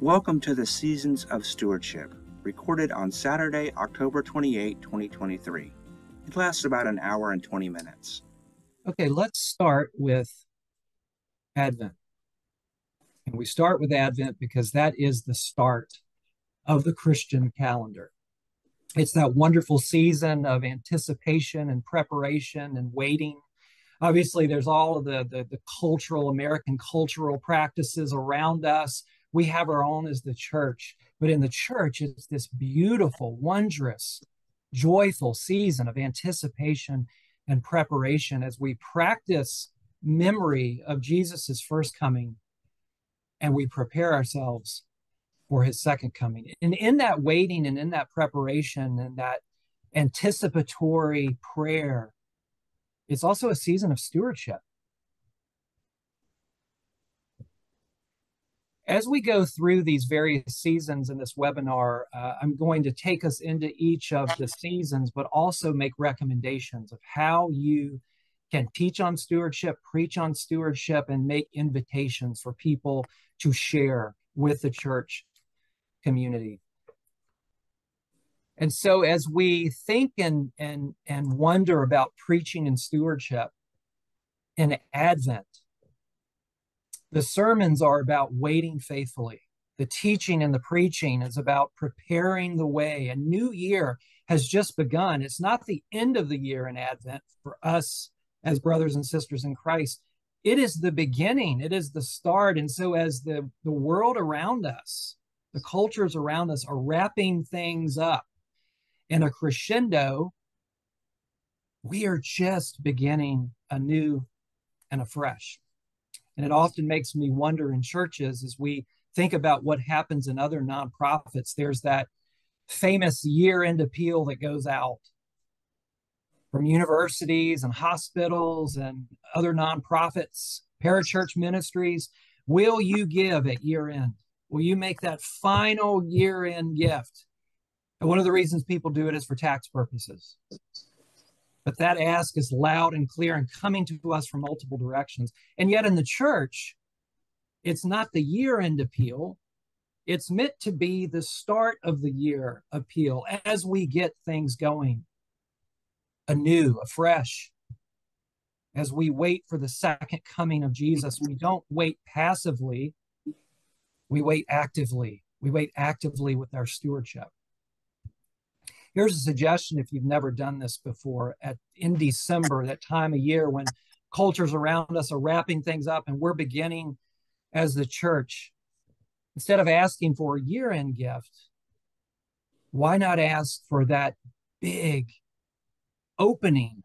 Welcome to the Seasons of Stewardship, recorded on Saturday, October 28, 2023. It lasts about an hour and 20 minutes. Okay, let's start with Advent. And we start with Advent because that is the start of the Christian calendar. It's that wonderful season of anticipation and preparation and waiting. Obviously, there's all of the, the, the cultural, American cultural practices around us. We have our own as the church, but in the church, it's this beautiful, wondrous, joyful season of anticipation and preparation as we practice memory of Jesus's first coming and we prepare ourselves for his second coming. And in that waiting and in that preparation and that anticipatory prayer, it's also a season of stewardship. As we go through these various seasons in this webinar, uh, I'm going to take us into each of the seasons, but also make recommendations of how you can teach on stewardship, preach on stewardship, and make invitations for people to share with the church community. And so as we think and and and wonder about preaching and stewardship in Advent, the sermons are about waiting faithfully. The teaching and the preaching is about preparing the way. A new year has just begun. It's not the end of the year in Advent for us as brothers and sisters in Christ. It is the beginning, it is the start. And so, as the, the world around us, the cultures around us are wrapping things up in a crescendo, we are just beginning anew and afresh. And it often makes me wonder in churches as we think about what happens in other nonprofits, there's that famous year end appeal that goes out from universities and hospitals and other nonprofits, parachurch ministries. Will you give at year end? Will you make that final year end gift? And one of the reasons people do it is for tax purposes. But that ask is loud and clear and coming to us from multiple directions. And yet in the church, it's not the year end appeal. It's meant to be the start of the year appeal as we get things going anew, afresh. As we wait for the second coming of Jesus, we don't wait passively, we wait actively. We wait actively with our stewardship. Here's a suggestion if you've never done this before at in December, that time of year when cultures around us are wrapping things up and we're beginning as the church. Instead of asking for a year-end gift, why not ask for that big opening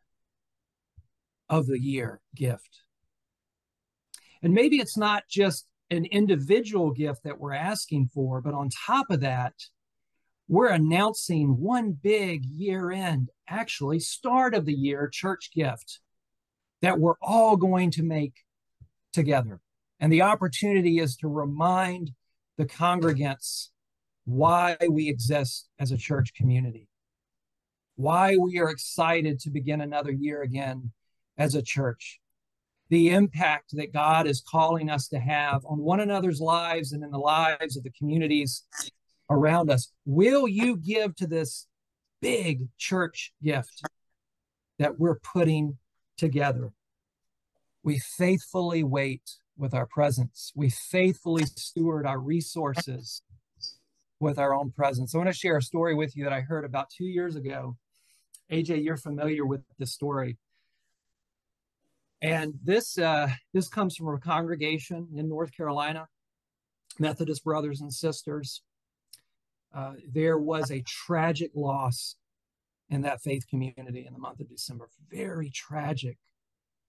of the year gift? And maybe it's not just an individual gift that we're asking for, but on top of that, we're announcing one big year end, actually, start of the year church gift that we're all going to make together. And the opportunity is to remind the congregants why we exist as a church community, why we are excited to begin another year again as a church, the impact that God is calling us to have on one another's lives and in the lives of the communities around us. Will you give to this big church gift that we're putting together? We faithfully wait with our presence. We faithfully steward our resources with our own presence. I want to share a story with you that I heard about two years ago. AJ, you're familiar with this story. And this uh, this comes from a congregation in North Carolina, Methodist brothers and sisters. Uh, there was a tragic loss in that faith community in the month of December. Very tragic,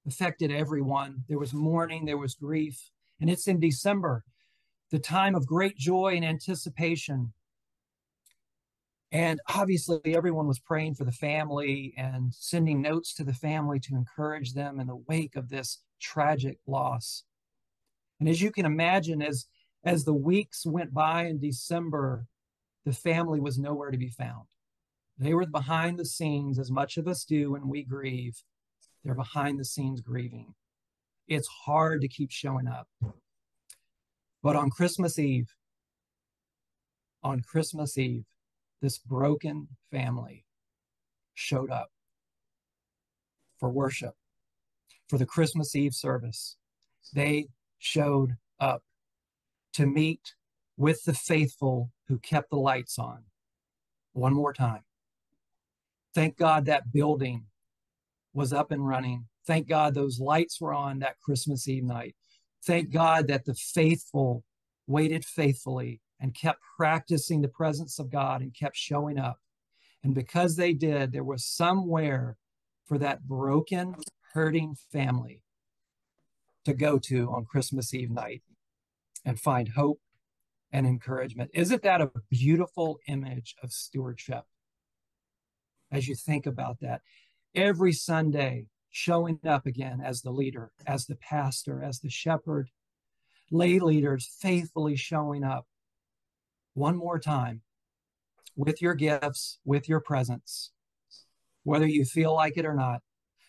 affected everyone. There was mourning, there was grief, and it's in December, the time of great joy and anticipation. And obviously, everyone was praying for the family and sending notes to the family to encourage them in the wake of this tragic loss. And as you can imagine, as as the weeks went by in December, the family was nowhere to be found. They were behind the scenes, as much of us do when we grieve. They're behind the scenes grieving. It's hard to keep showing up. But on Christmas Eve, on Christmas Eve, this broken family showed up for worship, for the Christmas Eve service. They showed up to meet with the faithful who kept the lights on. One more time. Thank God that building was up and running. Thank God those lights were on that Christmas Eve night. Thank God that the faithful waited faithfully and kept practicing the presence of God and kept showing up. And because they did, there was somewhere for that broken, hurting family to go to on Christmas Eve night and find hope and encouragement. Isn't that a beautiful image of stewardship? As you think about that, every Sunday, showing up again as the leader, as the pastor, as the shepherd, lay leaders faithfully showing up one more time with your gifts, with your presence, whether you feel like it or not,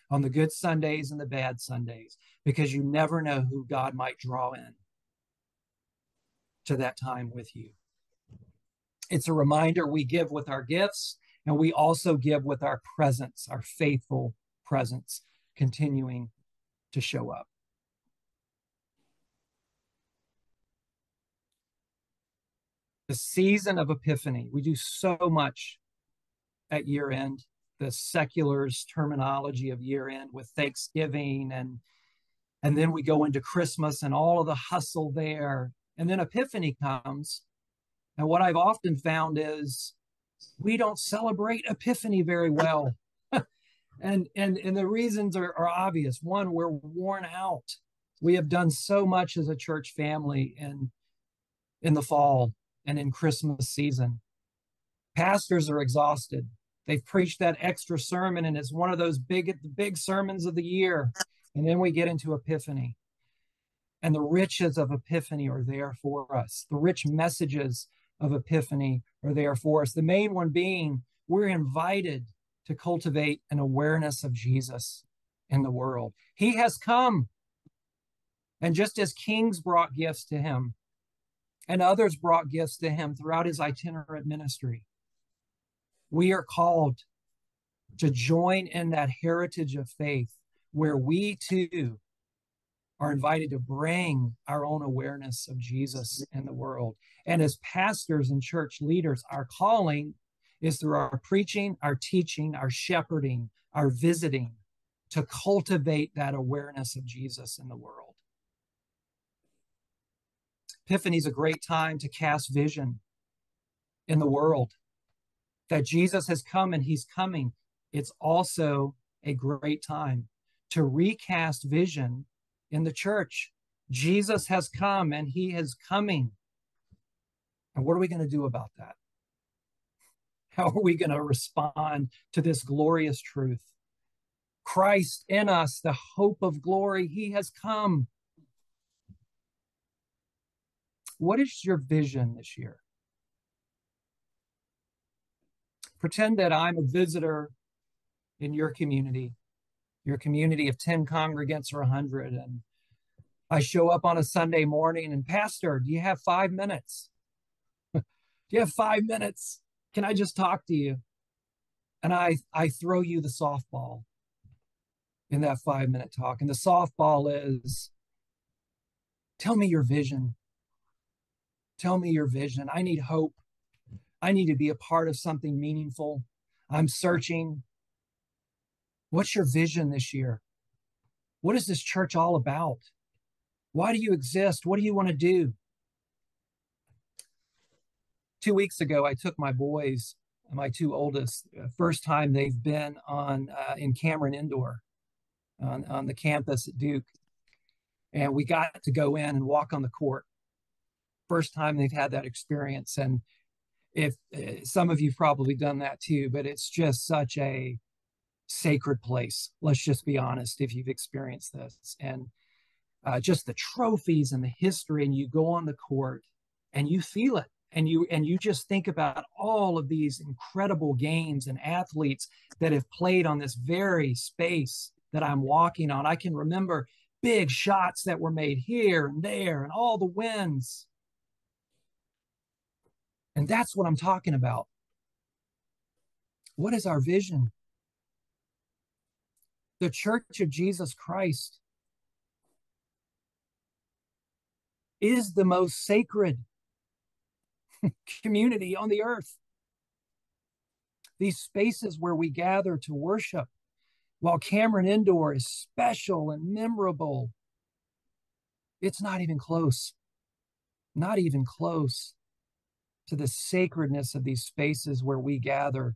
on the good Sundays and the bad Sundays, because you never know who God might draw in to that time with you. It's a reminder we give with our gifts, and we also give with our presence, our faithful presence continuing to show up. The season of Epiphany, we do so much at year end. The secular's terminology of year end with Thanksgiving and and then we go into Christmas and all of the hustle there. And then Epiphany comes. And what I've often found is we don't celebrate Epiphany very well. And and and the reasons are, are obvious. One we're worn out. We have done so much as a church family in in the fall and in christmas season. Pastors are exhausted. They've preached that extra sermon and it's one of those big the big sermons of the year. And then we get into epiphany and the riches of epiphany are there for us the rich messages of epiphany are there for us the main one being we're invited to cultivate an awareness of Jesus in the world. He has come. And just as kings brought gifts to him and others brought gifts to him throughout his itinerant ministry, we are called to join in that heritage of faith where we too are invited to bring our own awareness of Jesus in the world. And as pastors and church leaders, our calling is through our preaching, our teaching, our shepherding, our visiting to cultivate that awareness of Jesus in the world. Epiphany is a great time to cast vision in the world that Jesus has come and he's coming. It's also a great time to recast vision in the church. Jesus has come and he is coming. And what are we going to do about that? How are we going to respond to this glorious truth? Christ in us, the hope of glory, he has come. What is your vision this year? Pretend that I'm a visitor in your community, your community of 10 congregants or 100, and I show up on a Sunday morning and, Pastor, do you have five minutes? do you have five minutes? Can I just talk to you? And I, I throw you the softball in that five minute talk. And the softball is tell me your vision. Tell me your vision. I need hope. I need to be a part of something meaningful. I'm searching. What's your vision this year? What is this church all about? Why do you exist? What do you want to do? two weeks ago, I took my boys, my two oldest, uh, first time they've been on uh, in Cameron Indoor on, on the campus at Duke. And we got to go in and walk on the court. First time they've had that experience. And if uh, some of you've probably done that too, but it's just such a sacred place. Let's just be honest if you've experienced this. And uh, just the trophies and the history, and you go on the court and you feel it and you and you just think about all of these incredible games and athletes that have played on this very space that I'm walking on. I can remember big shots that were made here and there and all the wins. And that's what I'm talking about. What is our vision? The Church of Jesus Christ is the most sacred community on the earth. These spaces where we gather to worship, while Cameron Indoor is special and memorable, it's not even close, not even close to the sacredness of these spaces where we gather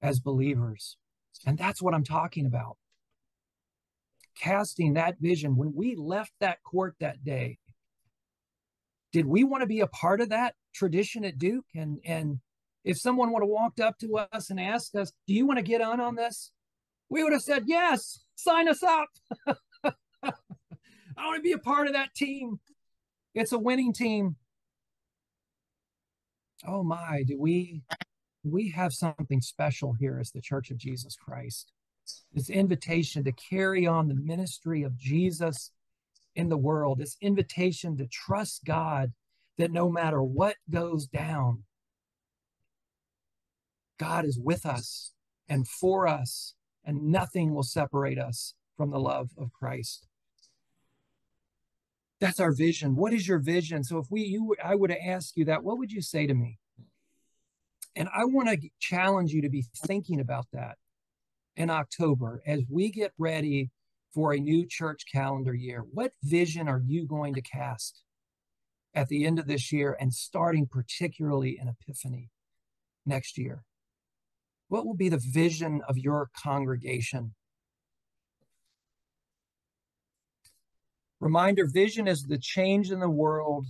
as believers. And that's what I'm talking about. Casting that vision. When we left that court that day, did we want to be a part of that tradition at Duke? And and if someone would have walked up to us and asked us, "Do you want to get on on this?" We would have said, "Yes, sign us up." I want to be a part of that team. It's a winning team. Oh my, do we we have something special here as the Church of Jesus Christ. This invitation to carry on the ministry of Jesus in the world, this invitation to trust God that no matter what goes down, God is with us and for us, and nothing will separate us from the love of Christ. That's our vision. What is your vision? So if we you I would ask you that, what would you say to me? And I want to challenge you to be thinking about that in October as we get ready for a new church calendar year, what vision are you going to cast at the end of this year and starting particularly in Epiphany next year? What will be the vision of your congregation? Reminder vision is the change in the world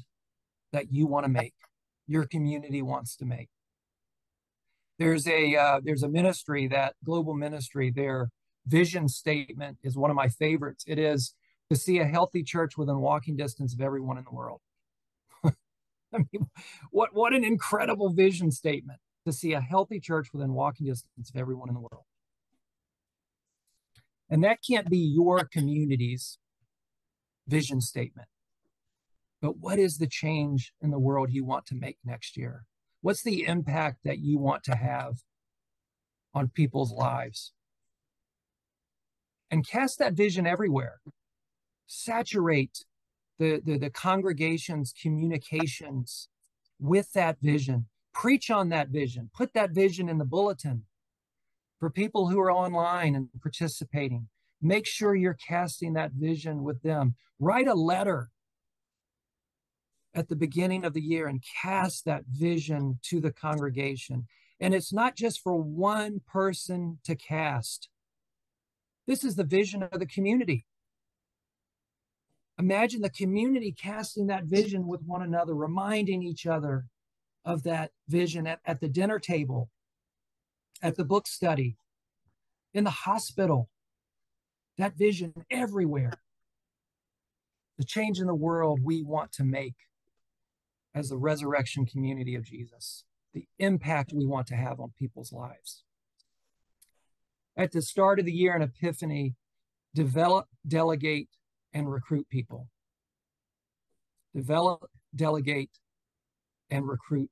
that you want to make, your community wants to make. There's a uh, there's a ministry that global ministry Their vision statement is one of my favorites. It is to see a healthy church within walking distance of everyone in the world. I mean, what what an incredible vision statement to see a healthy church within walking distance of everyone in the world. And that can't be your community's vision statement. But what is the change in the world you want to make next year? What's the impact that you want to have on people's lives? and cast that vision everywhere. Saturate the, the, the congregation's communications with that vision. Preach on that vision. Put that vision in the bulletin for people who are online and participating. Make sure you're casting that vision with them. Write a letter at the beginning of the year and cast that vision to the congregation. And it's not just for one person to cast, this is the vision of the community. Imagine the community casting that vision with one another, reminding each other of that vision at, at the dinner table, at the book study, in the hospital, that vision everywhere. The change in the world we want to make as the resurrection community of Jesus, the impact we want to have on people's lives at the start of the year in Epiphany, develop, delegate, and recruit people. Develop, delegate, and recruit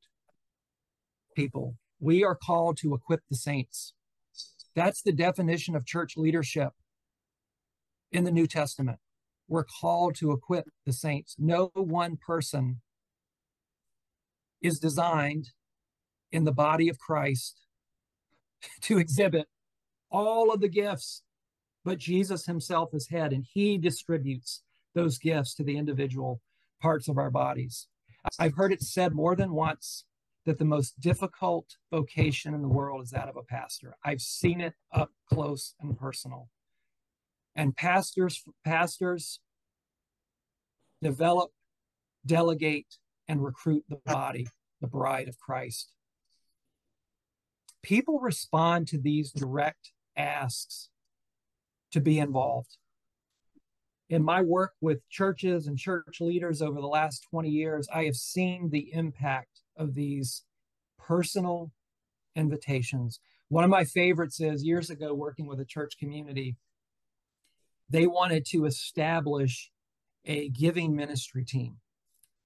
people. We are called to equip the saints. That's the definition of church leadership in the New Testament. We're called to equip the saints. No one person is designed in the body of Christ to exhibit all of the gifts, but Jesus himself is head and he distributes those gifts to the individual parts of our bodies. I've heard it said more than once that the most difficult vocation in the world is that of a pastor. I've seen it up close and personal. And pastors pastors develop, delegate and recruit the body, the bride of Christ. People respond to these direct asks to be involved. In my work with churches and church leaders over the last 20 years, I have seen the impact of these personal invitations. One of my favorites is years ago, working with a church community, they wanted to establish a giving ministry team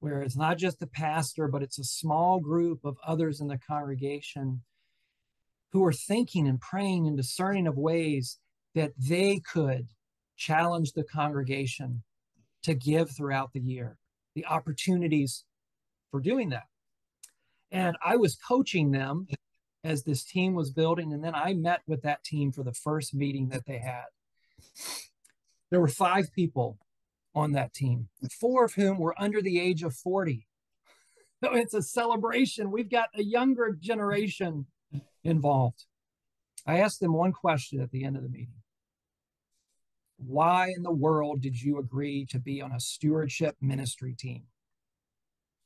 where it's not just the pastor, but it's a small group of others in the congregation who are thinking and praying and discerning of ways that they could challenge the congregation to give throughout the year, the opportunities for doing that. And I was coaching them as this team was building. And then I met with that team for the first meeting that they had. There were five people on that team, four of whom were under the age of 40. So it's a celebration. We've got a younger generation involved. I asked them one question at the end of the meeting Why in the world did you agree to be on a stewardship ministry team?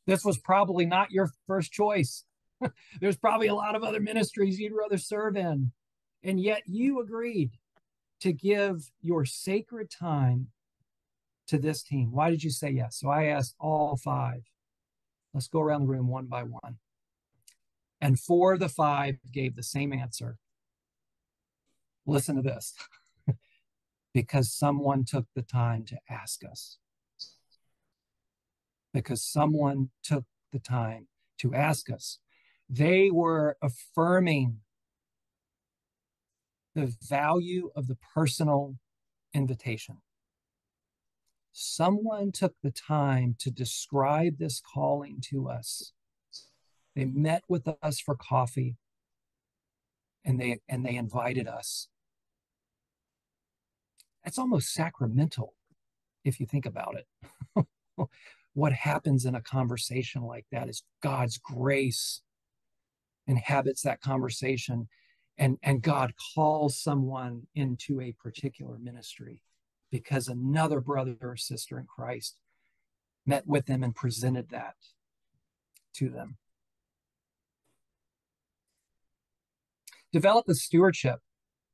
This was probably not your first choice. There's probably a lot of other ministries you'd rather serve in. And yet you agreed to give your sacred time to this team. Why did you say yes? So I asked all five. Let's go around the room one by one. And four of the five gave the same answer. Listen to this because someone took the time to ask us. Because someone took the time to ask us. They were affirming the value of the personal invitation. Someone took the time to describe this calling to us. They met with us for coffee and they and they invited us. That's almost sacramental if you think about it. what happens in a conversation like that is God's grace inhabits that conversation and and God calls someone into a particular ministry because another brother or sister in Christ met with them and presented that to them. Develop a stewardship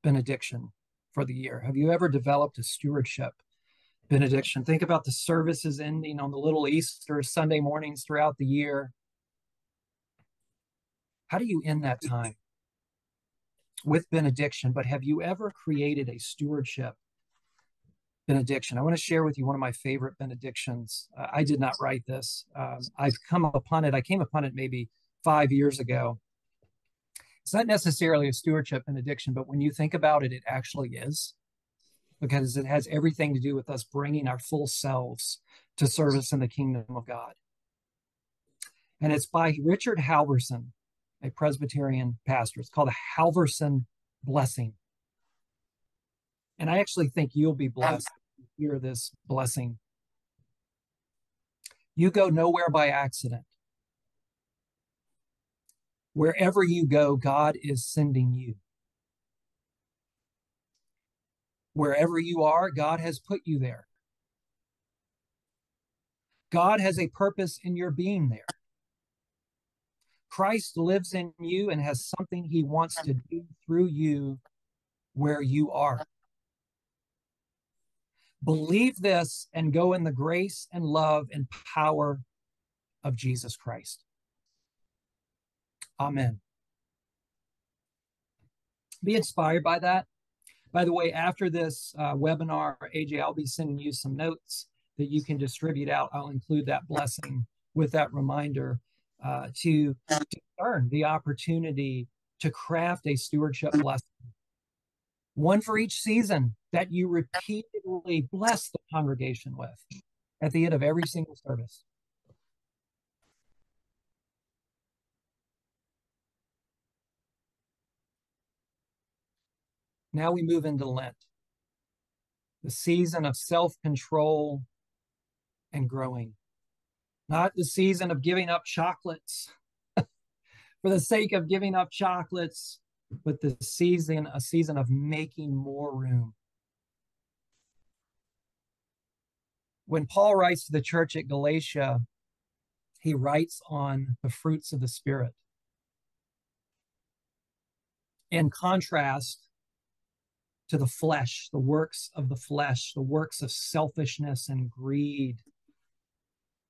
benediction for the year. Have you ever developed a stewardship benediction? Think about the services ending on the little Easter Sunday mornings throughout the year. How do you end that time? With benediction, but have you ever created a stewardship benediction? I want to share with you one of my favorite benedictions. Uh, I did not write this. Um, I've come upon it. I came upon it maybe five years ago. It's not necessarily a stewardship benediction, but when you think about it, it actually is because it has everything to do with us bringing our full selves to service in the kingdom of God. And it's by Richard Halverson a Presbyterian pastor. It's called a Halverson Blessing. And I actually think you'll be blessed to hear this blessing. You go nowhere by accident. Wherever you go, God is sending you. Wherever you are, God has put you there. God has a purpose in your being there. Christ lives in you and has something he wants to do through you where you are. Believe this and go in the grace and love and power of Jesus Christ. Amen. Be inspired by that. By the way, after this uh, webinar, AJ, I'll be sending you some notes that you can distribute out. I'll include that blessing with that reminder uh, to discern the opportunity to craft a stewardship blessing. One for each season that you repeatedly bless the congregation with at the end of every single service. Now we move into Lent, the season of self control and growing not the season of giving up chocolates for the sake of giving up chocolates, but the season, a season of making more room. When Paul writes to the church at Galatia, he writes on the fruits of the Spirit. In contrast to the flesh, the works of the flesh, the works of selfishness and greed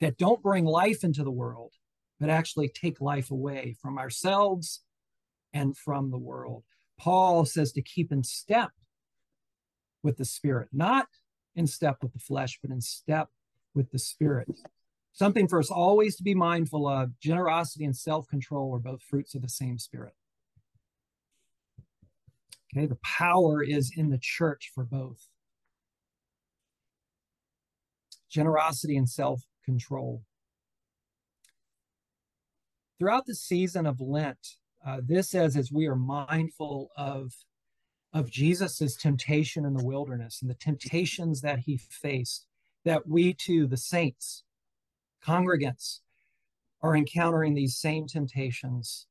that don't bring life into the world, but actually take life away from ourselves and from the world. Paul says to keep in step with the Spirit, not in step with the flesh, but in step with the Spirit. Something for us always to be mindful of generosity and self control are both fruits of the same spirit. Okay, the power is in the church for both generosity and self control. Throughout the season of Lent, uh, this says as we are mindful of, of Jesus' temptation in the wilderness and the temptations that he faced, that we too, the saints, congregants, are encountering these same temptations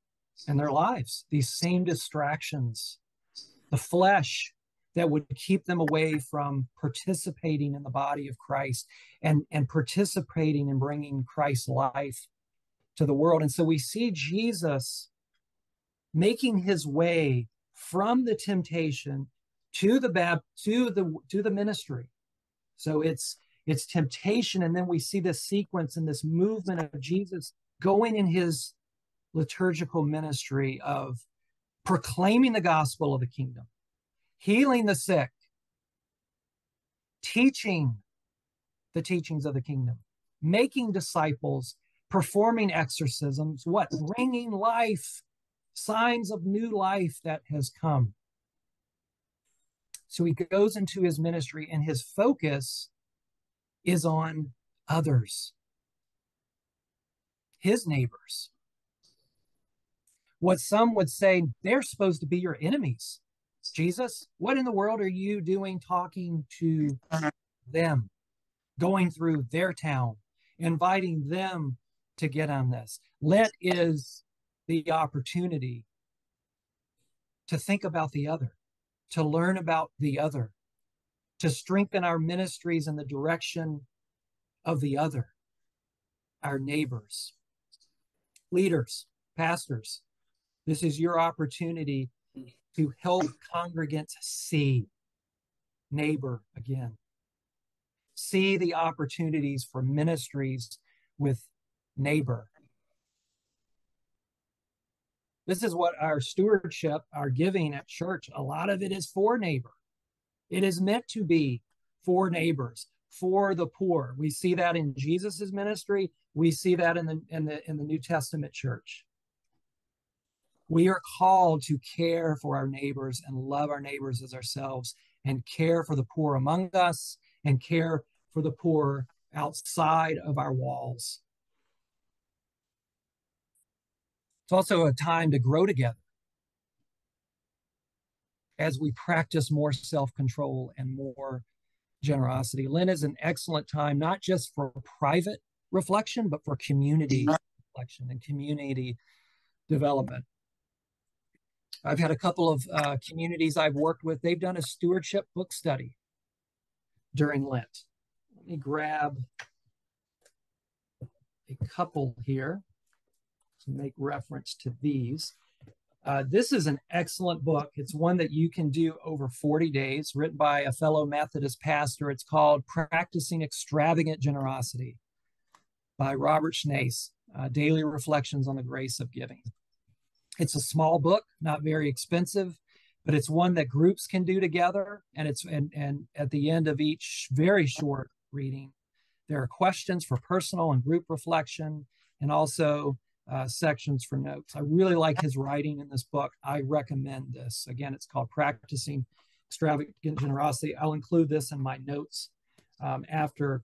in their lives, these same distractions, the flesh that would keep them away from participating in the body of Christ and, and participating in bringing Christ's life to the world. And so we see Jesus making his way from the temptation to the bab to the to the ministry. So it's it's temptation, and then we see this sequence and this movement of Jesus going in his liturgical ministry of proclaiming the gospel of the kingdom, healing the sick, teaching the teachings of the kingdom, making disciples, performing exorcisms, what? Bringing life, signs of new life that has come. So he goes into his ministry, and his focus is on others, his neighbors. What some would say, they're supposed to be your enemies. Jesus, what in the world are you doing talking to them, going through their town, inviting them to get on this. Lent is the opportunity to think about the other, to learn about the other, to strengthen our ministries in the direction of the other, our neighbors, leaders, pastors. This is your opportunity to help congregants see neighbor again, see the opportunities for ministries with neighbor. This is what our stewardship, our giving at church, a lot of it is for neighbor. It is meant to be for neighbors, for the poor. We see that in Jesus's ministry. We see that in the in the in the New Testament church. We are called to care for our neighbors and love our neighbors as ourselves and care for the poor among us and care for the poor outside of our walls. It's also a time to grow together as we practice more self control and more generosity. Lent is an excellent time, not just for private reflection, but for community reflection and community development. I've had a couple of uh, communities I've worked with, they've done a stewardship book study during Lent. Let me grab a couple here make reference to these. Uh, this is an excellent book. It's one that you can do over 40 days, written by a fellow Methodist pastor. It's called Practicing Extravagant Generosity by Robert Schnase, uh, Daily Reflections on the Grace of Giving. It's a small book, not very expensive, but it's one that groups can do together. And it's and, and at the end of each very short reading, there are questions for personal and group reflection, and also uh, sections for notes. I really like his writing in this book. I recommend this. Again, it's called Practicing Extravagant Generosity. I'll include this in my notes um, after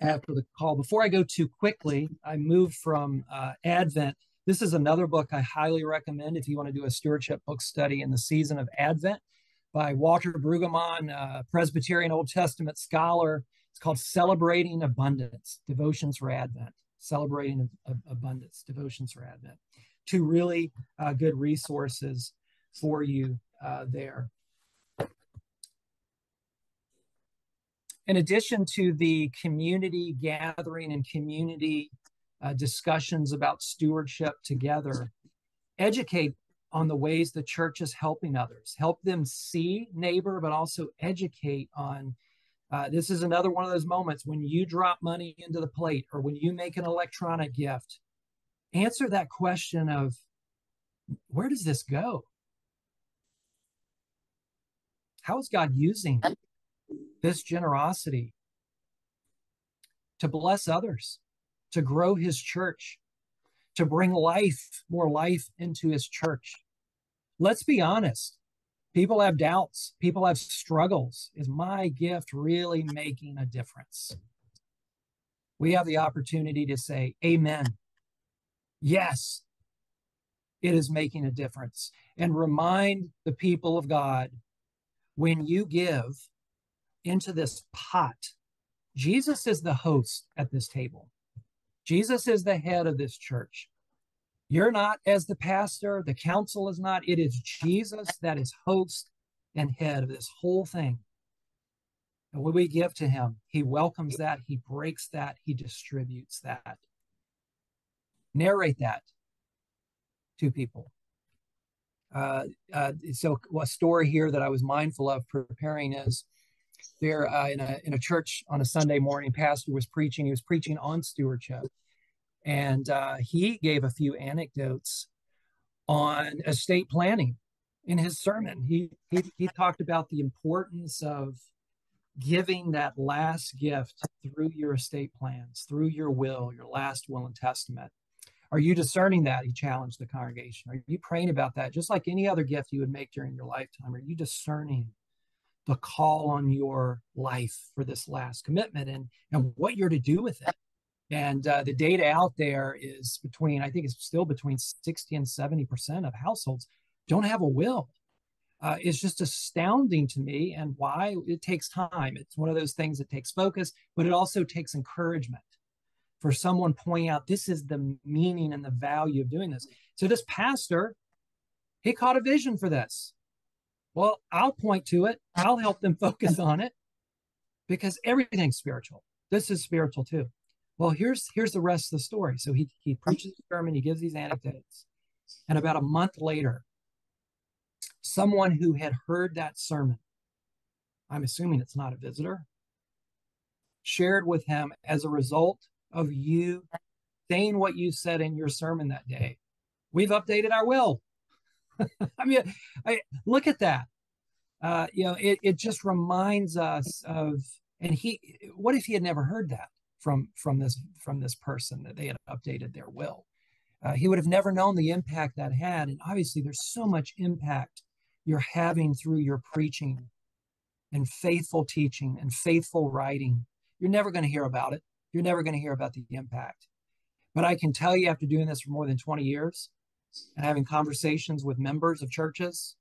after the call. Before I go too quickly, I move from uh, Advent. This is another book I highly recommend if you want to do a stewardship book study in the season of Advent by Walter Brueggemann, Presbyterian Old Testament scholar. It's called Celebrating Abundance Devotions for Advent celebrating abundance, devotions for Advent. Two really uh, good resources for you uh, there. In addition to the community gathering and community uh, discussions about stewardship together, educate on the ways the church is helping others, help them see neighbor, but also educate on uh, this is another one of those moments when you drop money into the plate or when you make an electronic gift. Answer that question of where does this go? How is God using this generosity to bless others, to grow his church, to bring life, more life into his church. Let's be honest. People have doubts, people have struggles. Is my gift really making a difference? We have the opportunity to say, Amen. Yes, it is making a difference. And remind the people of God when you give into this pot, Jesus is the host at this table. Jesus is the head of this church. You're not as the pastor, the council is not. It is Jesus that is host and head of this whole thing. And when we give to him, he welcomes that, he breaks that, he distributes that. Narrate that to people. Uh, uh, so, a story here that I was mindful of preparing is there uh, in a in a church on a Sunday morning. Pastor was preaching. He was preaching on stewardship, and uh, he gave a few anecdotes on estate planning in his sermon. He, he he talked about the importance of giving that last gift through your estate plans, through your will, your last will and testament. Are you discerning that? He challenged the congregation. Are you praying about that? Just like any other gift you would make during your lifetime, are you discerning the call on your life for this last commitment and, and what you're to do with it? And uh, the data out there is between, I think it's still between 60 and 70% of households don't have a will. Uh, it's just astounding to me and why it takes time. It's one of those things that takes focus, but it also takes encouragement for someone pointing out this is the meaning and the value of doing this. So this pastor, he caught a vision for this. Well, I'll point to it. I'll help them focus on it because everything's spiritual. This is spiritual too. Well, here's here's the rest of the story. So he he preaches the sermon, he gives these anecdotes, and about a month later, someone who had heard that sermon, I'm assuming it's not a visitor, shared with him as a result of you saying what you said in your sermon that day. We've updated our will. I mean, I look at that. Uh, you know, it, it just reminds us of, and he, what if he had never heard that from from this from this person that they had updated their will? Uh, he would have never known the impact that had. And obviously, there's so much impact you're having through your preaching and faithful teaching and faithful writing. You're never going to hear about it. You're never going to hear about the impact. But I can tell you, after doing this for more than 20 years and having conversations with members of churches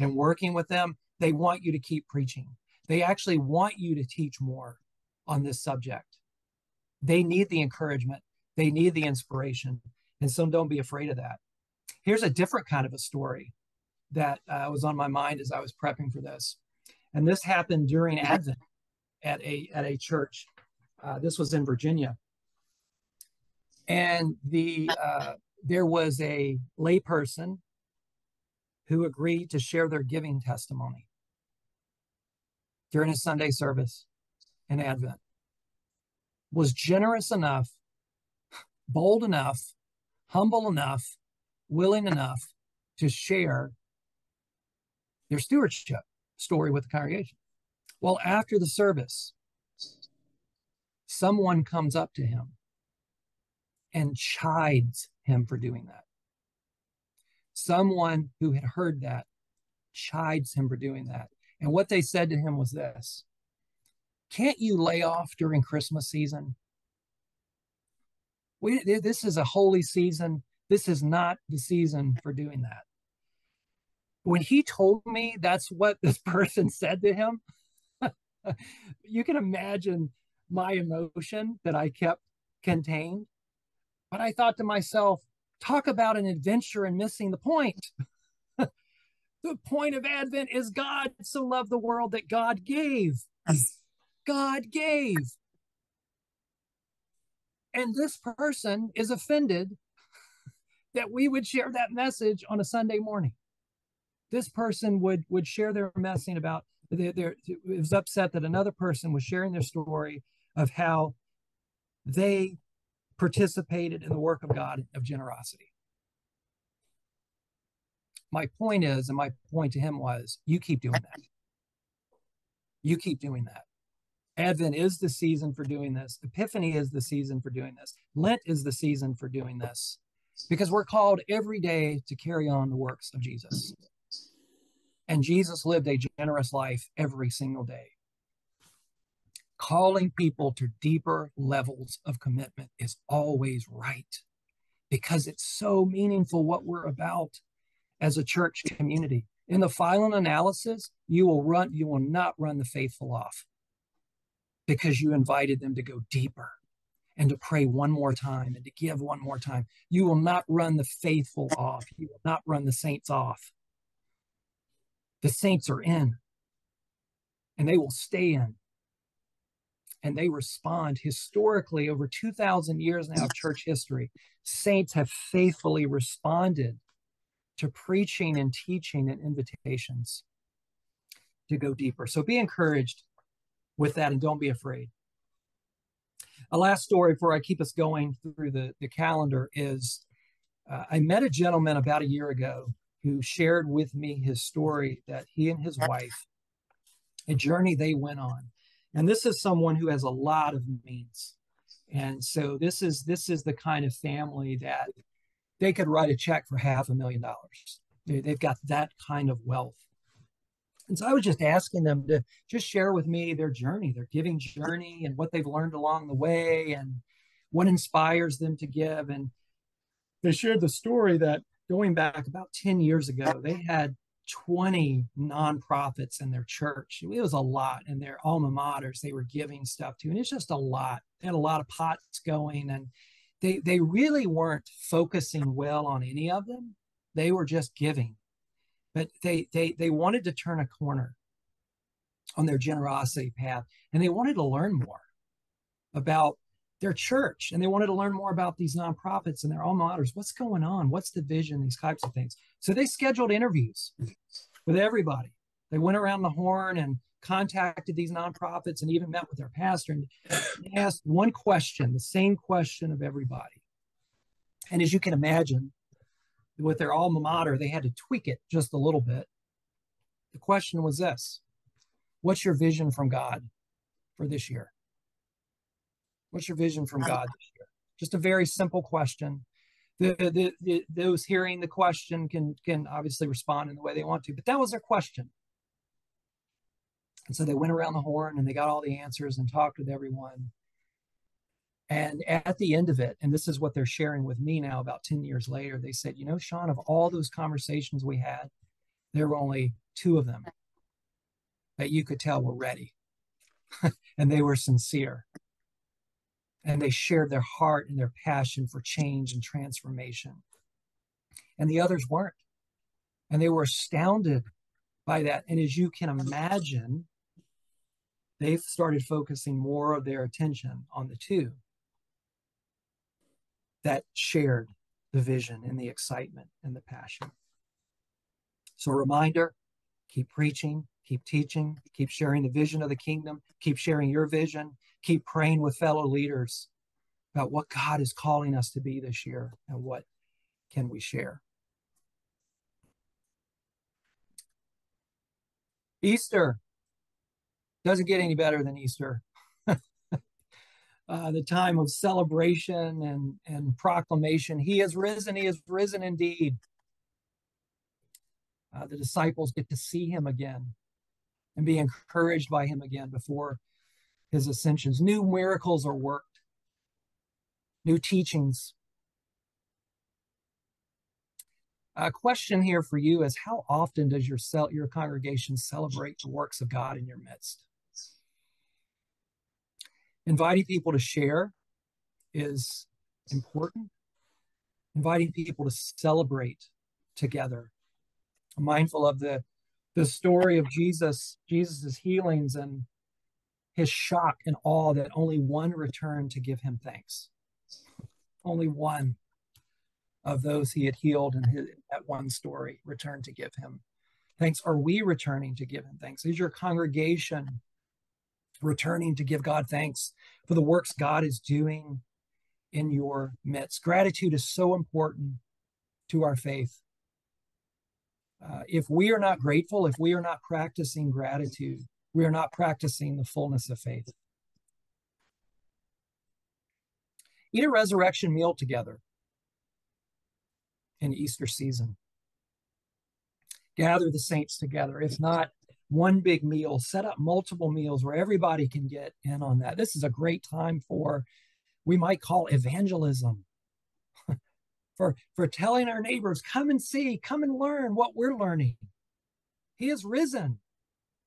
and working with them, they want you to keep preaching. They actually want you to teach more on this subject. They need the encouragement, they need the inspiration. And so don't be afraid of that. Here's a different kind of a story that uh, was on my mind as I was prepping for this. And this happened during Advent at a at a church. Uh, this was in Virginia, and the uh, there was a layperson who agreed to share their giving testimony during a Sunday service in Advent. Was generous enough, bold enough, humble enough, willing enough to share their stewardship story with the congregation. Well, after the service, someone comes up to him and chides him for doing that. Someone who had heard that chides him for doing that. And what they said to him was this Can't you lay off during Christmas season? We, this is a holy season. This is not the season for doing that when he told me that's what this person said to him, you can imagine my emotion that I kept contained. But I thought to myself, talk about an adventure and missing the point. the point of Advent is God so loved the world that God gave. God gave. And this person is offended that we would share that message on a Sunday morning this person would would share their messing about they it was upset that another person was sharing their story of how they participated in the work of God of generosity. My point is, and my point to him was, you keep doing that. You keep doing that. Advent is the season for doing this. Epiphany is the season for doing this. Lent is the season for doing this because we're called every day to carry on the works of Jesus. And Jesus lived a generous life every single day. Calling people to deeper levels of commitment is always right because it's so meaningful what we're about as a church community. In the final analysis, you will run, you will not run the faithful off because you invited them to go deeper and to pray one more time and to give one more time. You will not run the faithful off. You will not run the saints off. The saints are in and they will stay in. And they respond historically over 2,000 years now of church history. Saints have faithfully responded to preaching and teaching and invitations to go deeper. So be encouraged with that and don't be afraid. A last story before I keep us going through the, the calendar is uh, I met a gentleman about a year ago who shared with me his story that he and his wife, a journey they went on. And this is someone who has a lot of means. And so this is this is the kind of family that they could write a check for half a million dollars. They've got that kind of wealth. And so I was just asking them to just share with me their journey, their giving journey, and what they've learned along the way, and what inspires them to give. And they shared the story that going back about 10 years ago, they had 20 nonprofits in their church. It was a lot, and their alma maters they were giving stuff to, and it's just a lot. They had a lot of pots going, and they they really weren't focusing well on any of them. They were just giving but they they they wanted to turn a corner on their generosity path and they wanted to learn more about their church and they wanted to learn more about these nonprofits and their alma maters. What's going on? What's the vision these types of things? So they scheduled interviews with everybody. They went around the horn and contacted these nonprofits and even met with their pastor and asked one question the same question of everybody. And as you can imagine with their alma mater, they had to tweak it just a little bit. The question was this What's your vision from God for this year? What's your vision from um, God this year? Just a very simple question. The, the, the, those hearing the question can can obviously respond in the way they want to, but that was their question. And so they went around the horn and they got all the answers and talked with everyone. And at the end of it, and this is what they're sharing with me now about 10 years later, they said, you know, Sean, of all those conversations we had, there were only two of them that you could tell were ready. and they were sincere. And they shared their heart and their passion for change and transformation. And the others weren't. And they were astounded by that. And as you can imagine, they've started focusing more of their attention on the two that shared the vision and the excitement and the passion. So, reminder keep preaching, keep teaching, keep sharing the vision of the kingdom, keep sharing your vision, keep praying with fellow leaders about what God is calling us to be this year and what can we share. Easter doesn't get any better than Easter uh, the time of celebration and, and proclamation. He has risen, he has risen indeed. Uh, the disciples get to see him again and be encouraged by him again before his ascensions. New miracles are worked, new teachings. A question here for you is how often does your, cel- your congregation celebrate the works of God in your midst? Inviting people to share is important. Inviting people to celebrate together. I'm mindful of the the story of Jesus, Jesus's healings and his shock and awe that only one returned to give him thanks. Only one of those he had healed in his, that one story returned to give him thanks. Are we returning to give him thanks? Is your congregation returning to give God thanks for the works God is doing in your midst. Gratitude is so important to our faith. Uh, if we are not grateful, if we are not practicing gratitude, we are not practicing the fullness of faith. Eat a resurrection meal together in Easter season. Gather the saints together. If not, one big meal, set up multiple meals where everybody can get in on that. This is a great time for, we might call evangelism. for, for telling our neighbors, come and see, come and learn what we're learning. He is risen.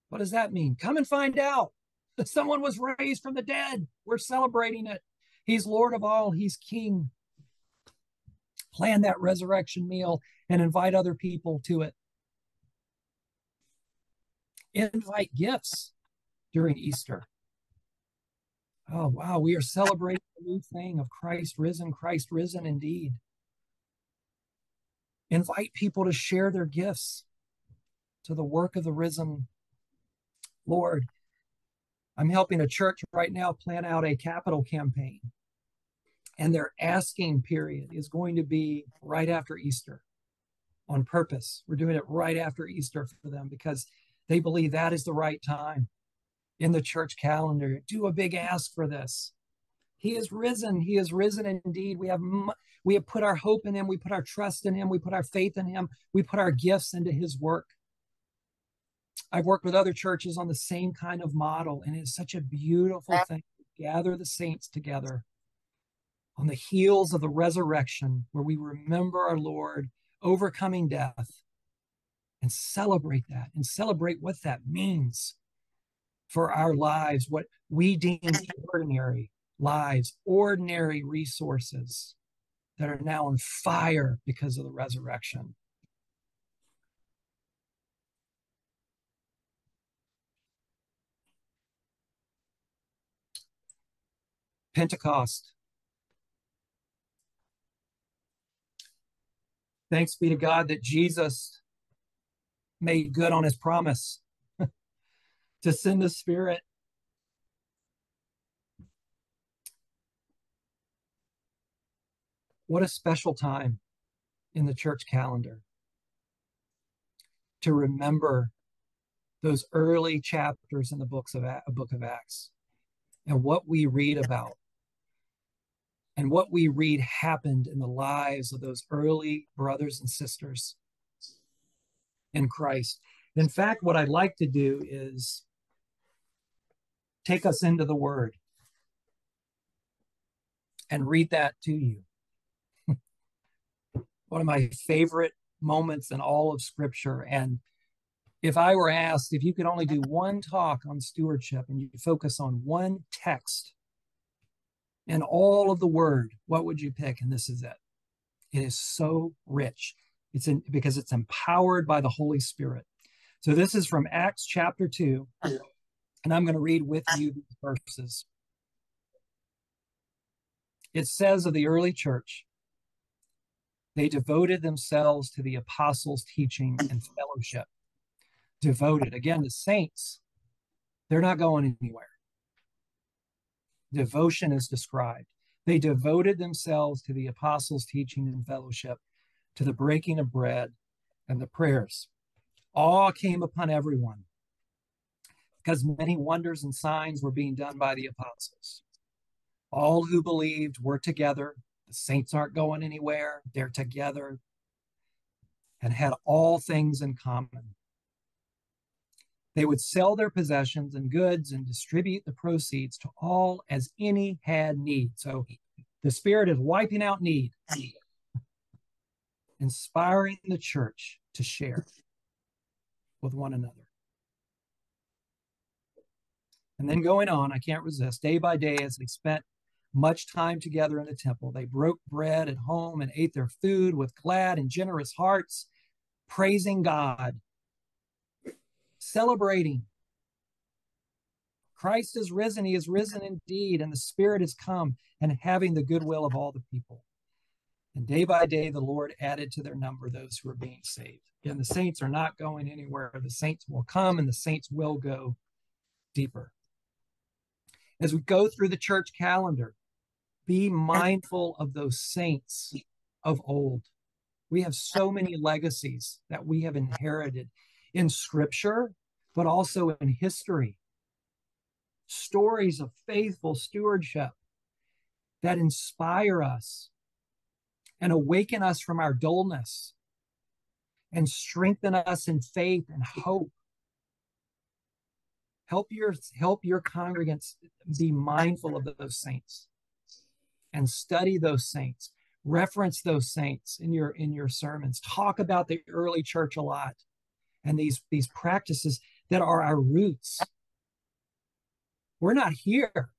What does that mean? Come and find out that someone was raised from the dead. We're celebrating it. He's Lord of all, He's King. Plan that resurrection meal and invite other people to it. Invite gifts during Easter. Oh, wow. We are celebrating a new thing of Christ risen, Christ risen indeed. Invite people to share their gifts to the work of the risen Lord. I'm helping a church right now plan out a capital campaign. And their asking period is going to be right after Easter on purpose. We're doing it right after Easter for them because they believe that is the right time in the church calendar. Do a big ask for this. He is risen. He is risen indeed. We have we have put our hope in him. We put our trust in him. We put our faith in him. We put our gifts into his work. I've worked with other churches on the same kind of model, and it's such a beautiful thing to gather the saints together on the heels of the resurrection, where we remember our Lord overcoming death and celebrate that and celebrate what that means for our lives, what we deem mm-hmm. ordinary lives, ordinary resources that are now on fire because of the resurrection. Pentecost. Thanks be to God that Jesus made good on his promise to send the Spirit. What a special time in the church calendar to remember those early chapters in the books of book of Acts and what we read about and what we read happened in the lives of those early brothers and sisters in Christ. In fact, what I'd like to do is take us into the Word and read that to you. One of my favorite moments in all of Scripture. And if I were asked if you could only do one talk on stewardship and you focus on one text in all of the Word, what would you pick? And this is it. It is so rich. It's in, because it's empowered by the Holy Spirit. So this is from Acts chapter 2, and I'm going to read with you these verses. It says of the early church, they devoted themselves to the apostles' teaching and fellowship. Devoted. Again, the saints, they're not going anywhere. Devotion is described. They devoted themselves to the apostles' teaching and fellowship, to the breaking of bread and the prayers. All came upon everyone because many wonders and signs were being done by the apostles. All who believed were together. The saints aren't going anywhere, they're together and had all things in common. They would sell their possessions and goods and distribute the proceeds to all as any had need. So the Spirit is wiping out need inspiring the church to share with one another. And then going on, I can't resist, day by day, as they spent much time together in the temple, they broke bread at home and ate their food with glad and generous hearts, praising God, celebrating. Christ is risen, he is risen indeed, and the Spirit has come and having the goodwill of all the people. And day by day, the Lord added to their number those who are being saved. Again, the saints are not going anywhere. The saints will come and the saints will go deeper. As we go through the church calendar, be mindful of those saints of old. We have so many legacies that we have inherited in scripture, but also in history. Stories of faithful stewardship that inspire us and awaken us from our dullness and strengthen us in faith and hope. Help your help your congregants be mindful of those saints and study those saints. Reference those saints in your in your sermons. Talk about the early church a lot and these these practices that are our roots. We're not here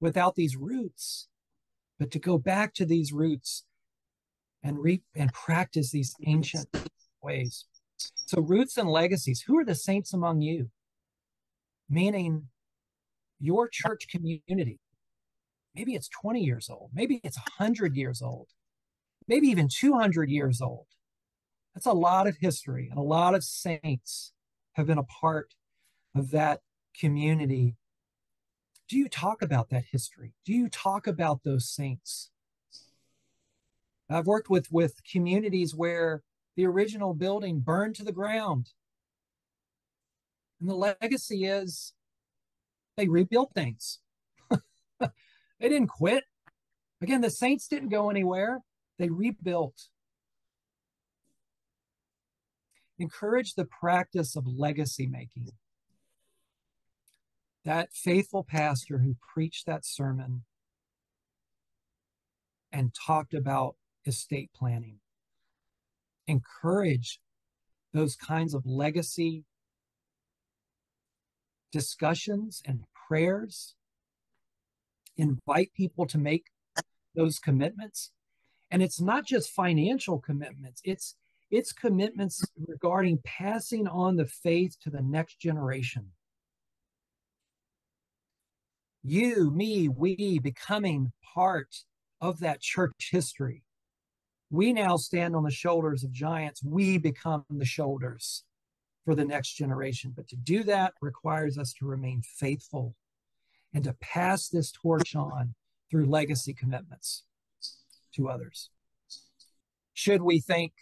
without these roots, but to go back to these roots and reap and practice these ancient ways. So, roots and legacies. Who are the saints among you? Meaning your church community. Maybe it's 20 years old. Maybe it's 100 years old. Maybe even 200 years old. That's a lot of history, and a lot of saints have been a part of that community. Do you talk about that history? Do you talk about those saints? I've worked with with communities where the original building burned to the ground. And the legacy is they rebuilt things. they didn't quit. Again, the saints didn't go anywhere. They rebuilt. Encourage the practice of legacy making. That faithful pastor who preached that sermon and talked about estate planning. Encourage those kinds of legacy discussions and prayers. Invite people to make those commitments. And it's not just financial commitments, it's it's commitments regarding passing on the faith to the next generation. You, me, we becoming part of that church history. We now stand on the shoulders of giants. We become the shoulders for the next generation. But to do that requires us to remain faithful and to pass this torch on through legacy commitments to others. Should we think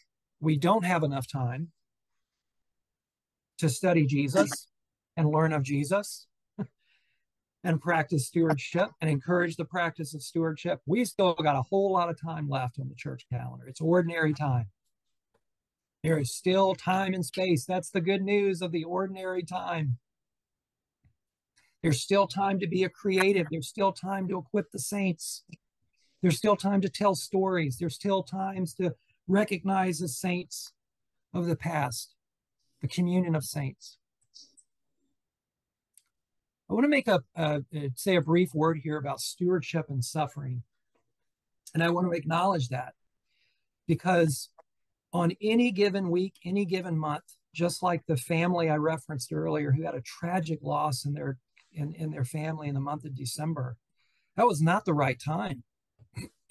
we don't have enough time to study Jesus and learn of Jesus, and practice stewardship and encourage the practice of stewardship, we still got a whole lot of time left on the church calendar. It's ordinary time. There is still time and space. That's the good news of the ordinary time. There's still time to be a creative. There's still time to equip the saints. There's still time to tell stories. There's still times to recognize the saints of the past, the communion of saints. I want to make a, uh, say a brief word here about stewardship and suffering. And I want to acknowledge that because on any given week, any given month, just like the family I referenced earlier who had a tragic loss in their in, in their family in the month of December, that was not the right time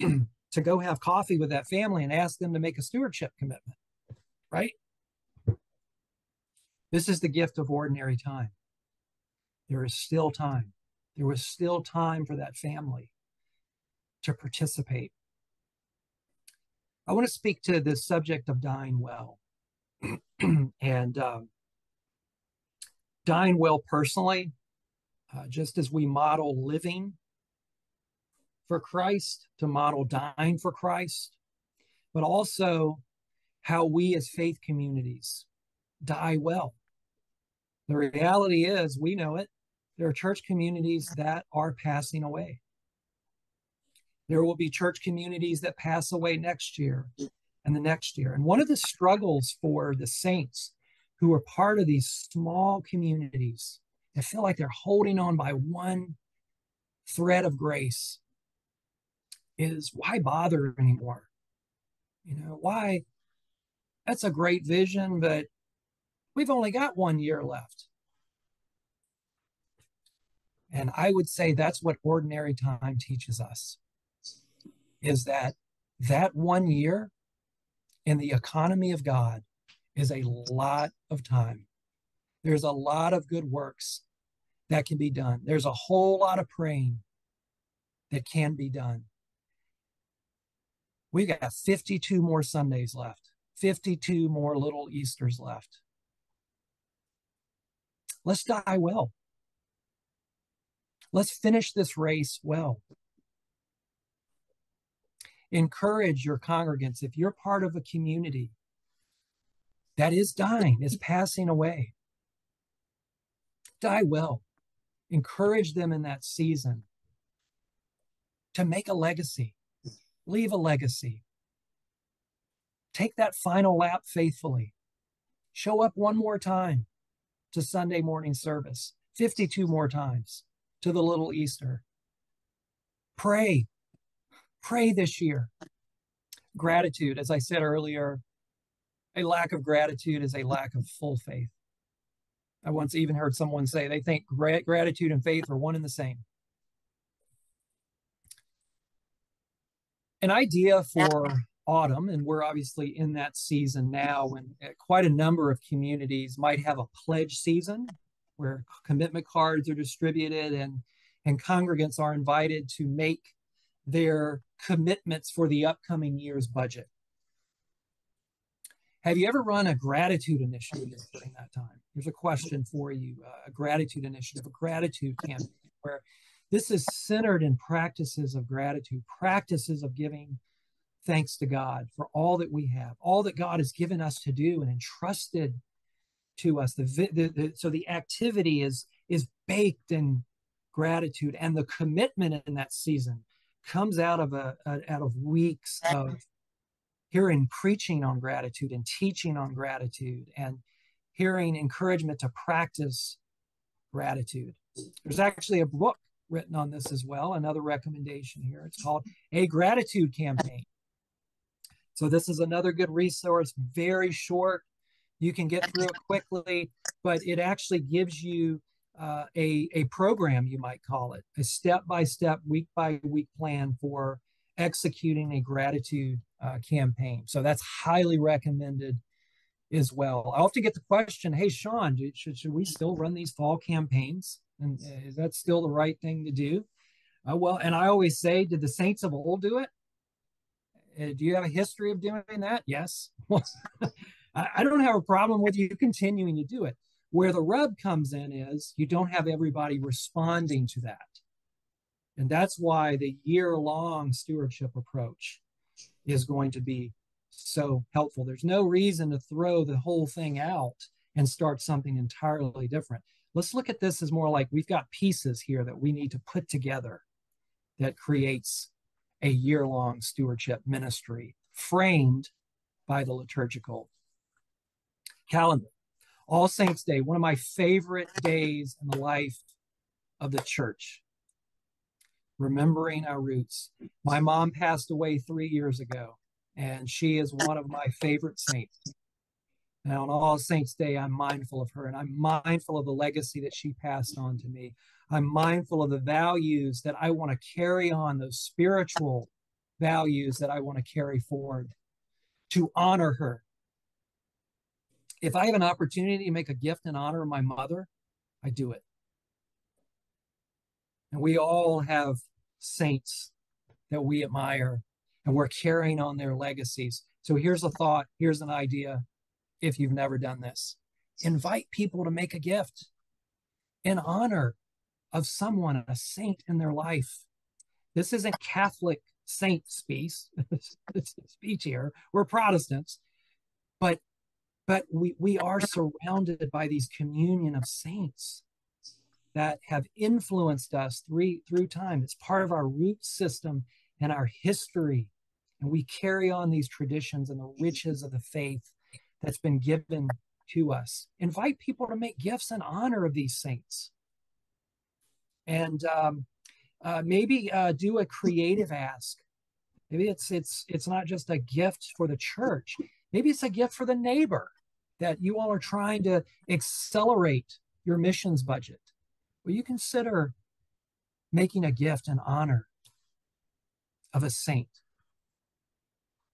to go have coffee with that family and ask them to make a stewardship commitment, right? This is the gift of ordinary time. There is still time. There was still time for that family to participate. I want to speak to the subject of dying well. and um, dying well personally, uh, just as we model living for Christ, to model dying for Christ, but also how we as faith communities die well. The reality is, we know it, there are church communities that are passing away. There will be church communities that pass away next year and the next year. And one of the struggles for the saints who are part of these small communities that feel like they're holding on by one thread of grace is why bother anymore? You know, why? That's a great vision, but we've only got one year left. And I would say that's what ordinary time teaches us is that that one year in the economy of God is a lot of time. There's a lot of good works that can be done. There's a whole lot of praying that can be done. We've got 52 more Sundays left, 52 more little Easters left. Let's die well. Let's finish this race well. encourage your congregants if you're part of a community that is dying, is passing away. Die well. Encourage them in that season to make a legacy, leave a legacy. Take that final lap faithfully. Show up one more time to Sunday morning service, 52 more times to the little Easter. Pray. Pray this year. Gratitude, as I said earlier, a lack of gratitude is a lack of full faith. I once even heard someone say they think gratitude and faith are one and the same. An idea for autumn, and we're obviously in that season now, and uh, quite a number of communities might have a pledge season where commitment cards are distributed and, and congregants are invited to make their commitments for the upcoming year's budget. Have you ever run a gratitude initiative during that time? Here's a question for you uh, a gratitude initiative, a gratitude campaign, where this is centered in practices of gratitude, practices of giving thanks to God for all that we have, all that God has given us to do and entrusted to us. The, the, the, so the activity is is baked in gratitude, and the commitment in that season comes out of a, a out of weeks of hearing preaching on gratitude and teaching on gratitude and hearing encouragement to practice gratitude. There's actually a book written on this as well, another recommendation here. It's called A Gratitude Campaign. So, this is another good resource, very short. You can get through it quickly, but it actually gives you uh, a, a program, you might call it, a step by step, week by week plan for executing a gratitude uh, campaign. So that's highly recommended as well. I often get the question, "Hey, Sean, should should we still run these fall campaigns? And uh, is that still the right thing to do?" Uh, well, and I always say, "Did the saints of old do it? Uh, do you have a history of doing that?" Yes. I, I don't have a problem with you continuing to do it. Where the rub comes in is you don't have everybody responding to that. And that's why the year long stewardship approach is going to be so helpful. There's no reason to throw the whole thing out and start something entirely different. Let's look at this as more like we've got pieces here that we need to put together that creates a year long stewardship ministry framed by the liturgical calendar. All Saints Day, one of my favorite days in the life of the church remembering our roots. My mom passed away three years ago, and she is one of my favorite saints. And on All Saints Day, I'm mindful of her, and I'm mindful of the legacy that she passed on to me. I'm mindful of the values that I want to carry on, those spiritual values that I want to carry forward to honor her. If I have an opportunity to make a gift in honor of my mother, I do it. And we all have saints that we admire, and we're carrying on their legacies. So here's a thought, here's an idea if you've never done this invite people to make a gift in honor of someone, a saint in their life. This isn't Catholic saint speech, speech here. We're Protestants, but but we, we are surrounded by these communion of saints that have influenced us through, through time. It's part of our root system and our history. And we carry on these traditions and the riches of the faith that's been given to us. Invite people to make gifts in honor of these saints. And um, uh, maybe uh, do a creative ask. Maybe it's it's it's not just a gift for the church. Maybe it's a gift for the neighbor that you all are trying to accelerate your missions budget Will you consider making a gift in honor of a saint?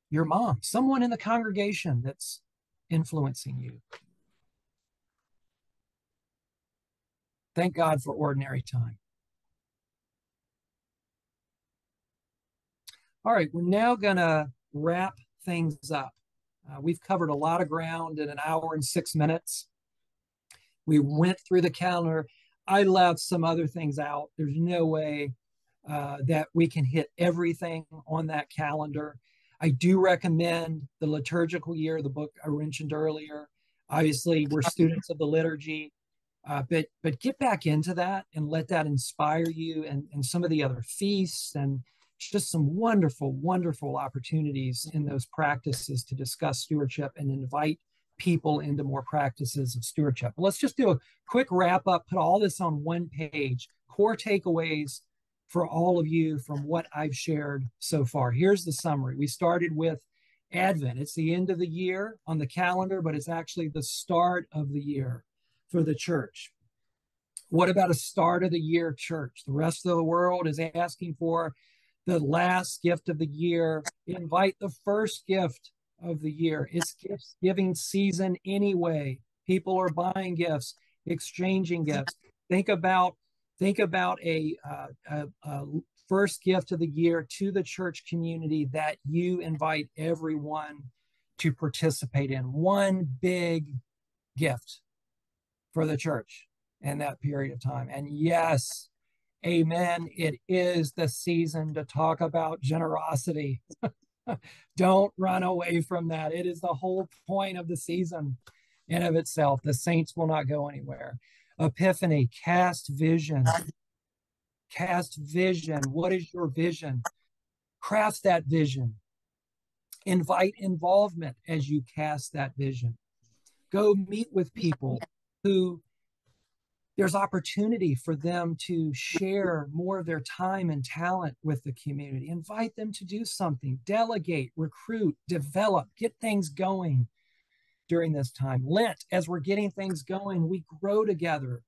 Your mom, someone in the congregation that's influencing you. Thank God for ordinary time. All right, we're now going to wrap things up. Uh, we've covered a lot of ground in an hour and six minutes. We went through the calendar. I left some other things out. There's no way uh, that we can hit everything on that calendar. I do recommend the liturgical year, the book I mentioned earlier. Obviously, we're students of the liturgy, uh, but but get back into that and let that inspire you, and and some of the other feasts and just some wonderful, wonderful opportunities in those practices to discuss stewardship and invite people into more practices of stewardship. Let's just do a quick wrap up, put all this on one page, core takeaways for all of you from what I've shared so far. Here's the summary. We started with Advent. It's the end of the year on the calendar, but it's actually the start of the year for the church. What about a start of the year church? The rest of the world is asking for the last gift of the year. Invite the first gift of the year. It's gift giving season anyway. People are buying gifts, exchanging gifts. Think about think about a, uh, a, a first gift of the year to the church community that you invite everyone to participate in. One big gift for the church in that period of time. And yes, amen, it is the season to talk about generosity. Don't run away from that. It is the whole point of the season in of itself. The saints will not go anywhere. Epiphany, cast vision. Cast vision. What is your vision? Craft that vision. Invite involvement as you cast that vision. Go meet with people who there's opportunity for them to share more of their time and talent with the community. Invite them to do something, delegate, recruit, develop, get things going during this time. Lent, as we're getting things going, we grow together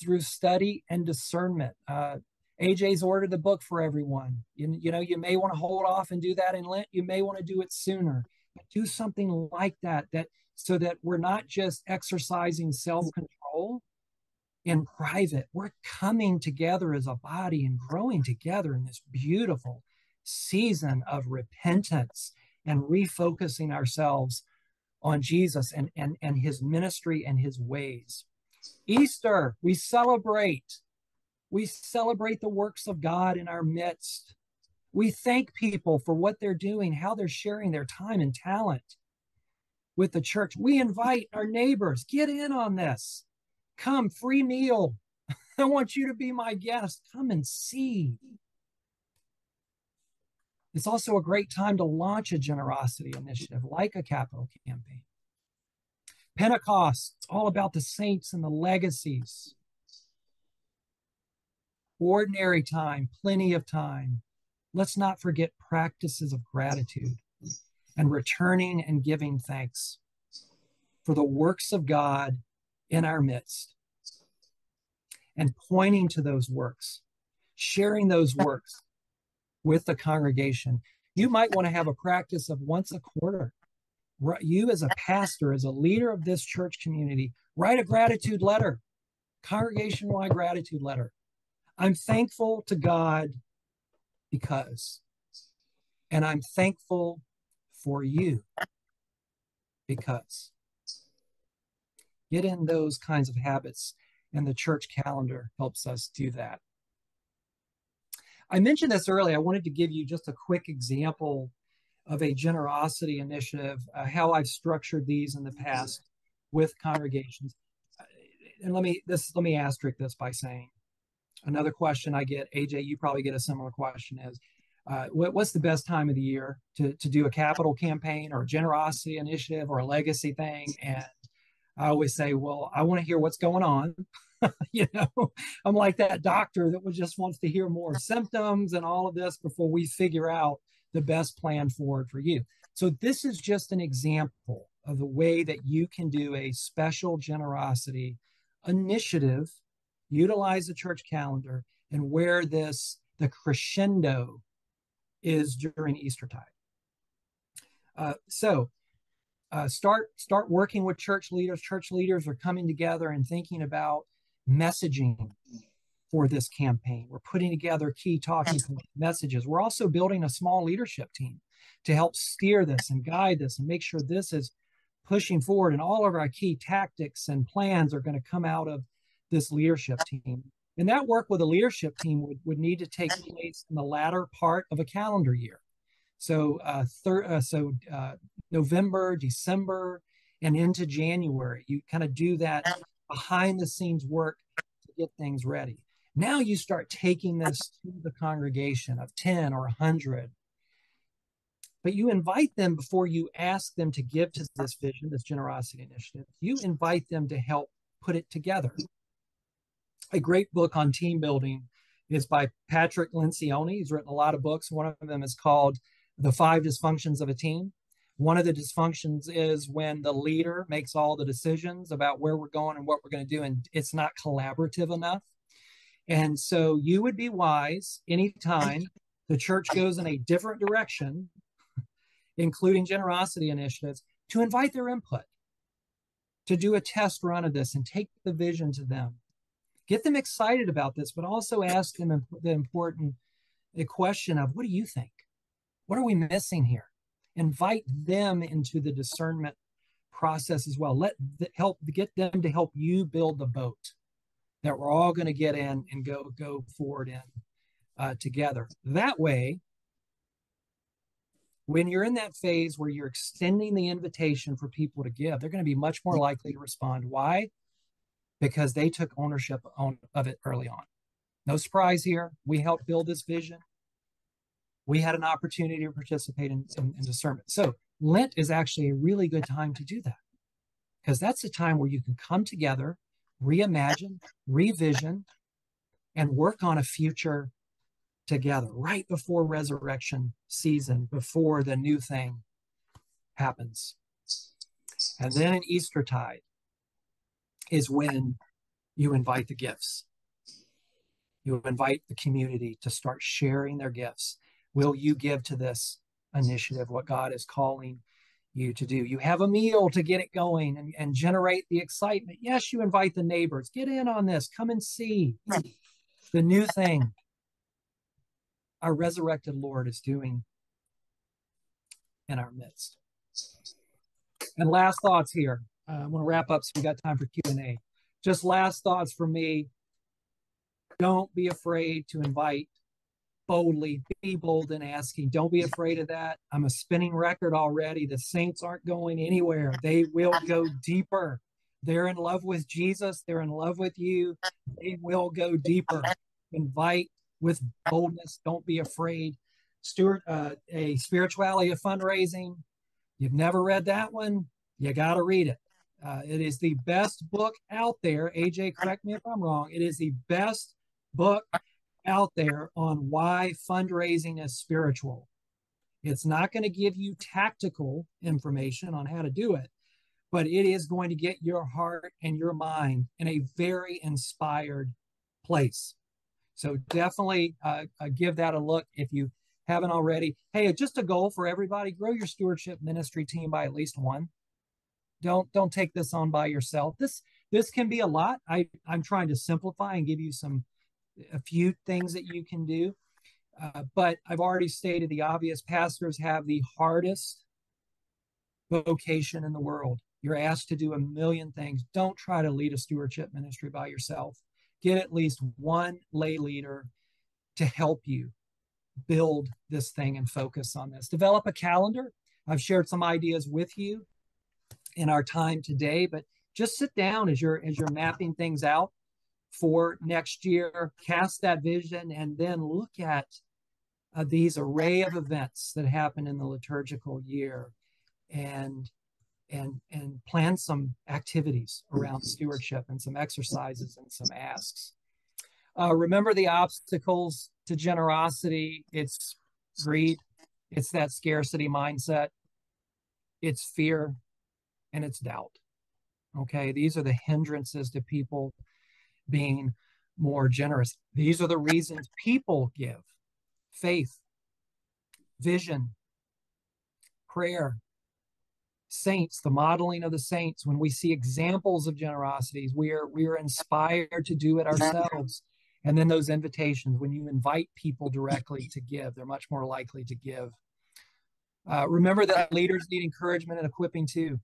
through study and discernment. Uh, AJ's ordered the book for everyone. You, you know, you may want to hold off and do that in Lent. You may want to do it sooner. But do something like that, that so that we're not just exercising self-control, in private. We're coming together as a body and growing together in this beautiful season of repentance and refocusing ourselves on Jesus and, and, and his ministry and his ways. Easter, we celebrate. We celebrate the works of God in our midst. We thank people for what they're doing, how they're sharing their time and talent with the church. We invite our neighbors, get in on this. Come, free meal. I want you to be my guest. Come and see. It's also a great time to launch a generosity initiative like a capital campaign. Pentecost, it's all about the saints and the legacies. Ordinary time, plenty of time. Let's not forget practices of gratitude and returning and giving thanks for the works of God in our midst and pointing to those works, sharing those works with the congregation. You might want to have a practice of once a quarter. You, as a pastor, as a leader of this church community, write a gratitude letter, congregation wide gratitude letter. I'm thankful to God because, and I'm thankful for you because get in those kinds of habits, and the church calendar helps us do that. I mentioned this earlier. I wanted to give you just a quick example of a generosity initiative, uh, how I've structured these in the past with congregations. And let me this let me asterisk this by saying another question I get, AJ, you probably get a similar question is uh, what, what's the best time of the year to, to do a capital campaign or a generosity initiative or a legacy thing? And I always say, well, I want to hear what's going on. you know, I'm like that doctor that just wants to hear more symptoms and all of this before we figure out the best plan forward for you. So this is just an example of the way that you can do a special generosity initiative, utilize the church calendar, and where this the crescendo is during Easter time. Uh, so uh, start start working with church leaders. Church leaders are coming together and thinking about messaging for this campaign. We're putting together key talking messages. We're also building a small leadership team to help steer this and guide this and make sure this is pushing forward. And all of our key tactics and plans are going to come out of this leadership team. And that work with a leadership team would, would need to take place in the latter part of a calendar year. So, uh, thir- uh, so uh, November, December, and into January, you kind of do that behind the scenes work to get things ready. Now you start taking this to the congregation of 10 or 100. But you invite them before you ask them to give to this vision, this generosity initiative. You invite them to help put it together. A great book on team building is by Patrick Lencioni. He's written a lot of books. One of them is called The Five Dysfunctions of a Team. One of the dysfunctions is when the leader makes all the decisions about where we're going and what we're going to do, and it's not collaborative enough. And so you would be wise anytime the church goes in a different direction, including generosity initiatives, to invite their input, to do a test run of this and take the vision to them. Get them excited about this, but also ask them the important question of what do you think? What are we missing here? Invite them into the discernment process as well. Let the, help get them to help you build the boat that we're all going to get in and go go forward in uh, together. That way, when you're in that phase where you're extending the invitation for people to give, they're going to be much more likely to respond. Why? Because they took ownership on, of it early on. No surprise here. We helped build this vision. We had an opportunity to participate in, in, in discernment. So Lent is actually a really good time to do that because that's a time where you can come together reimagine, revision, and work on a future together right before resurrection season, before the new thing happens. And then in Eastertide is when you invite the gifts. You invite the community to start sharing their gifts. Will you give to this initiative what God is calling you to do. You have a meal to get it going and, and generate the excitement. Yes, you invite the neighbors. Get in on this. Come and see the new thing our resurrected Lord is doing in our midst. And last thoughts here. Uh, I want to wrap up so we got time for Q&A. Just last thoughts for me. Don't be afraid to invite boldly, be bold in asking. Don't be afraid of that. I'm a spinning record already. The saints aren't going anywhere, they will go deeper. They're in love with Jesus, they're in love with you. They will go deeper. Invite with boldness. Don't be afraid. Stuart, uh, a spirituality of fundraising. You've never read that one? You got to read it. Uh, it is the best book out there. AJ, correct me if I'm wrong. It is the best book out there on why fundraising is spiritual. It's not going to give you tactical information on how to do it, but it is going to get your heart and your mind in a very inspired place. So definitely uh, uh, give that a look if you haven't already. Hey, just a goal for everybody: grow your stewardship ministry team by at least one. Don't don't take this on by yourself. This this can be a lot. I I'm trying to simplify and give you some a few things that you can do. Uh, but I've already stated the obvious pastors have the hardest vocation in the world. You're asked to do a million things. Don't try to lead a stewardship ministry by yourself. Get at least one lay leader to help you build this thing and focus on this. Develop a calendar. I've shared some ideas with you in our time today, but just sit down as you're as you're mapping things out for next year, cast that vision, and then look at uh, these array of events that happen in the liturgical year and and and plan some activities around stewardship and some exercises and some asks. Uh, remember the obstacles to generosity. It's greed. It's that scarcity mindset. It's fear and it's doubt. Okay, these are the hindrances to people being more generous. These are the reasons people give faith, vision, prayer, saints, the modeling of the saints. When we see examples of generosities, we are we are inspired to do it ourselves. And then those invitations, when you invite people directly to give, they're much more likely to give. Uh, remember that leaders need encouragement and equipping too.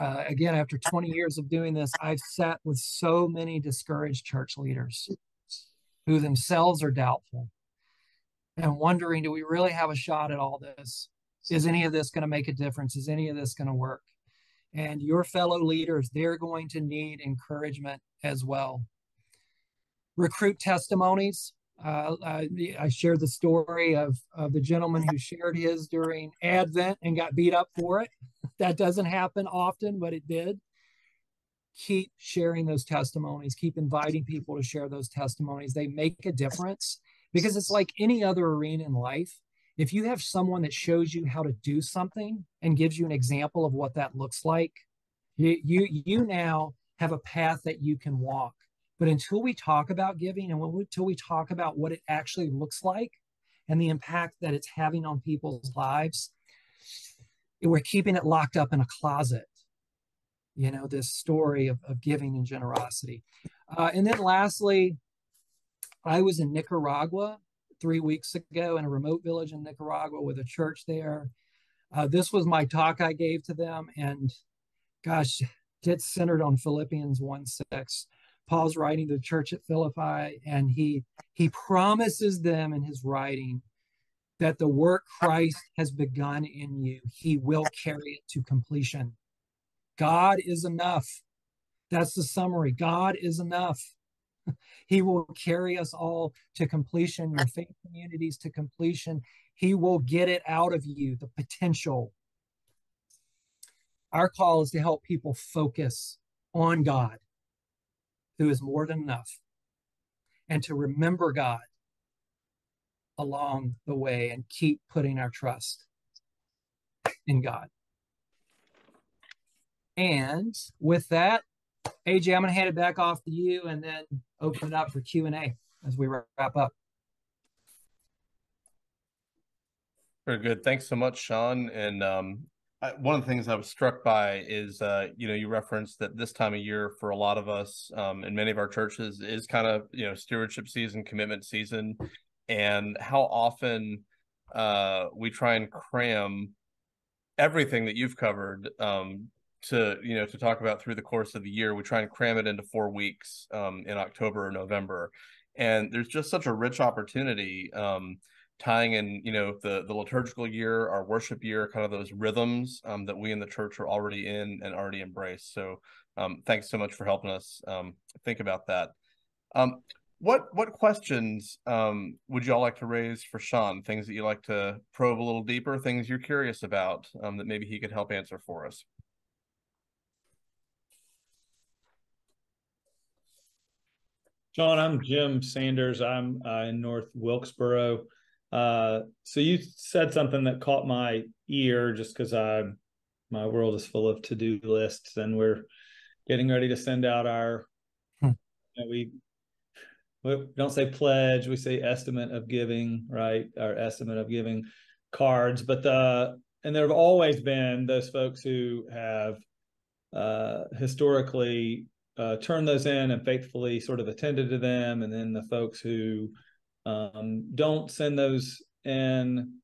Uh, again, after 20 years of doing this, I've sat with so many discouraged church leaders who themselves are doubtful and wondering do we really have a shot at all this? Is any of this going to make a difference? Is any of this going to work? And your fellow leaders, they're going to need encouragement as well. Recruit testimonies. Uh, I, I, shared the story of, of the gentleman who shared his during Advent and got beat up for it. That doesn't happen often, but it did. Keep sharing those testimonies, keep inviting people to share those testimonies. They make a difference because it's like any other arena in life. If you have someone that shows you how to do something and gives you an example of what that looks like, you, you, you now have a path that you can walk. But until we talk about giving and until we talk about what it actually looks like and the impact that it's having on people's lives, we're keeping it locked up in a closet. You know, this story of, of giving and generosity. Uh, and then lastly, I was in Nicaragua three weeks ago in a remote village in Nicaragua with a church there. Uh, this was my talk I gave to them, and gosh, get centered on Philippians 1 6. Paul's writing to the church at Philippi, and he he promises them in his writing that the work Christ has begun in you, he will carry it to completion. God is enough. That's the summary. God is enough. He will carry us all to completion, your faith communities to completion. He will get it out of you, the potential. Our call is to help people focus on God, who is more than enough, and to remember God along the way and keep putting our trust in God. And with that, AJ, I'm going to hand it back off to you and then open it up for Q&A as we wrap up. Very good. Thanks so much, Sean. And um, One of the things I was struck by is, uh, you know, you referenced that this time of year for a lot of us um, in many of our churches is kind of, you know, stewardship season, commitment season, and how often uh, we try and cram everything that you've covered um, to you know to talk about through the course of the year. We try and cram it into four weeks um, in october or november. And there's just such a rich opportunity um, tying in you know the the liturgical year our worship year kind of those rhythms um, that we in the church are already in and already embrace so um, thanks so much for helping us um, think about that um, what what questions um, would y'all like to raise for Sean? Things that you like to probe a little deeper, things you're curious about um, that maybe he could help answer for us. Sean, I'm Jim Sanders. I'm uh, in North Wilkesboro. Uh, so you said something that caught my ear just because I my world is full of to-do lists and we're getting ready to send out our hmm. you know, we we don't say pledge, we say estimate of giving, right? Our estimate of giving cards. But the and there have always been those folks who have uh, historically uh, turned those in and faithfully sort of attended to them, and then the folks who um, don't send those in,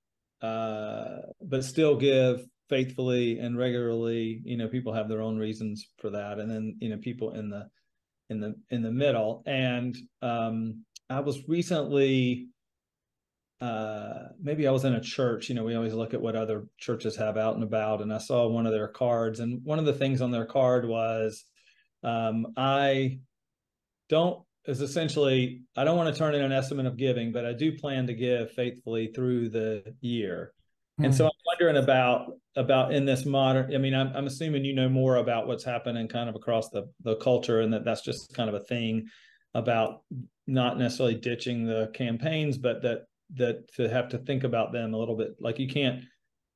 uh, but still give faithfully and regularly. You know, people have their own reasons for that, and then you know, people in the in the in the middle. And um, I was recently uh maybe I was in a church, you know, we always look at what other churches have out and about and I saw one of their cards and one of the things on their card was um, I don't is essentially I don't want to turn in an estimate of giving, but I do plan to give faithfully through the year. And so hmm. I'm wondering about about in this modern. I mean, I'm I'm assuming you know more about what's happening kind of across the the culture, and that that's just kind of a thing about not necessarily ditching the campaigns, but that that to have to think about them a little bit. Like you can't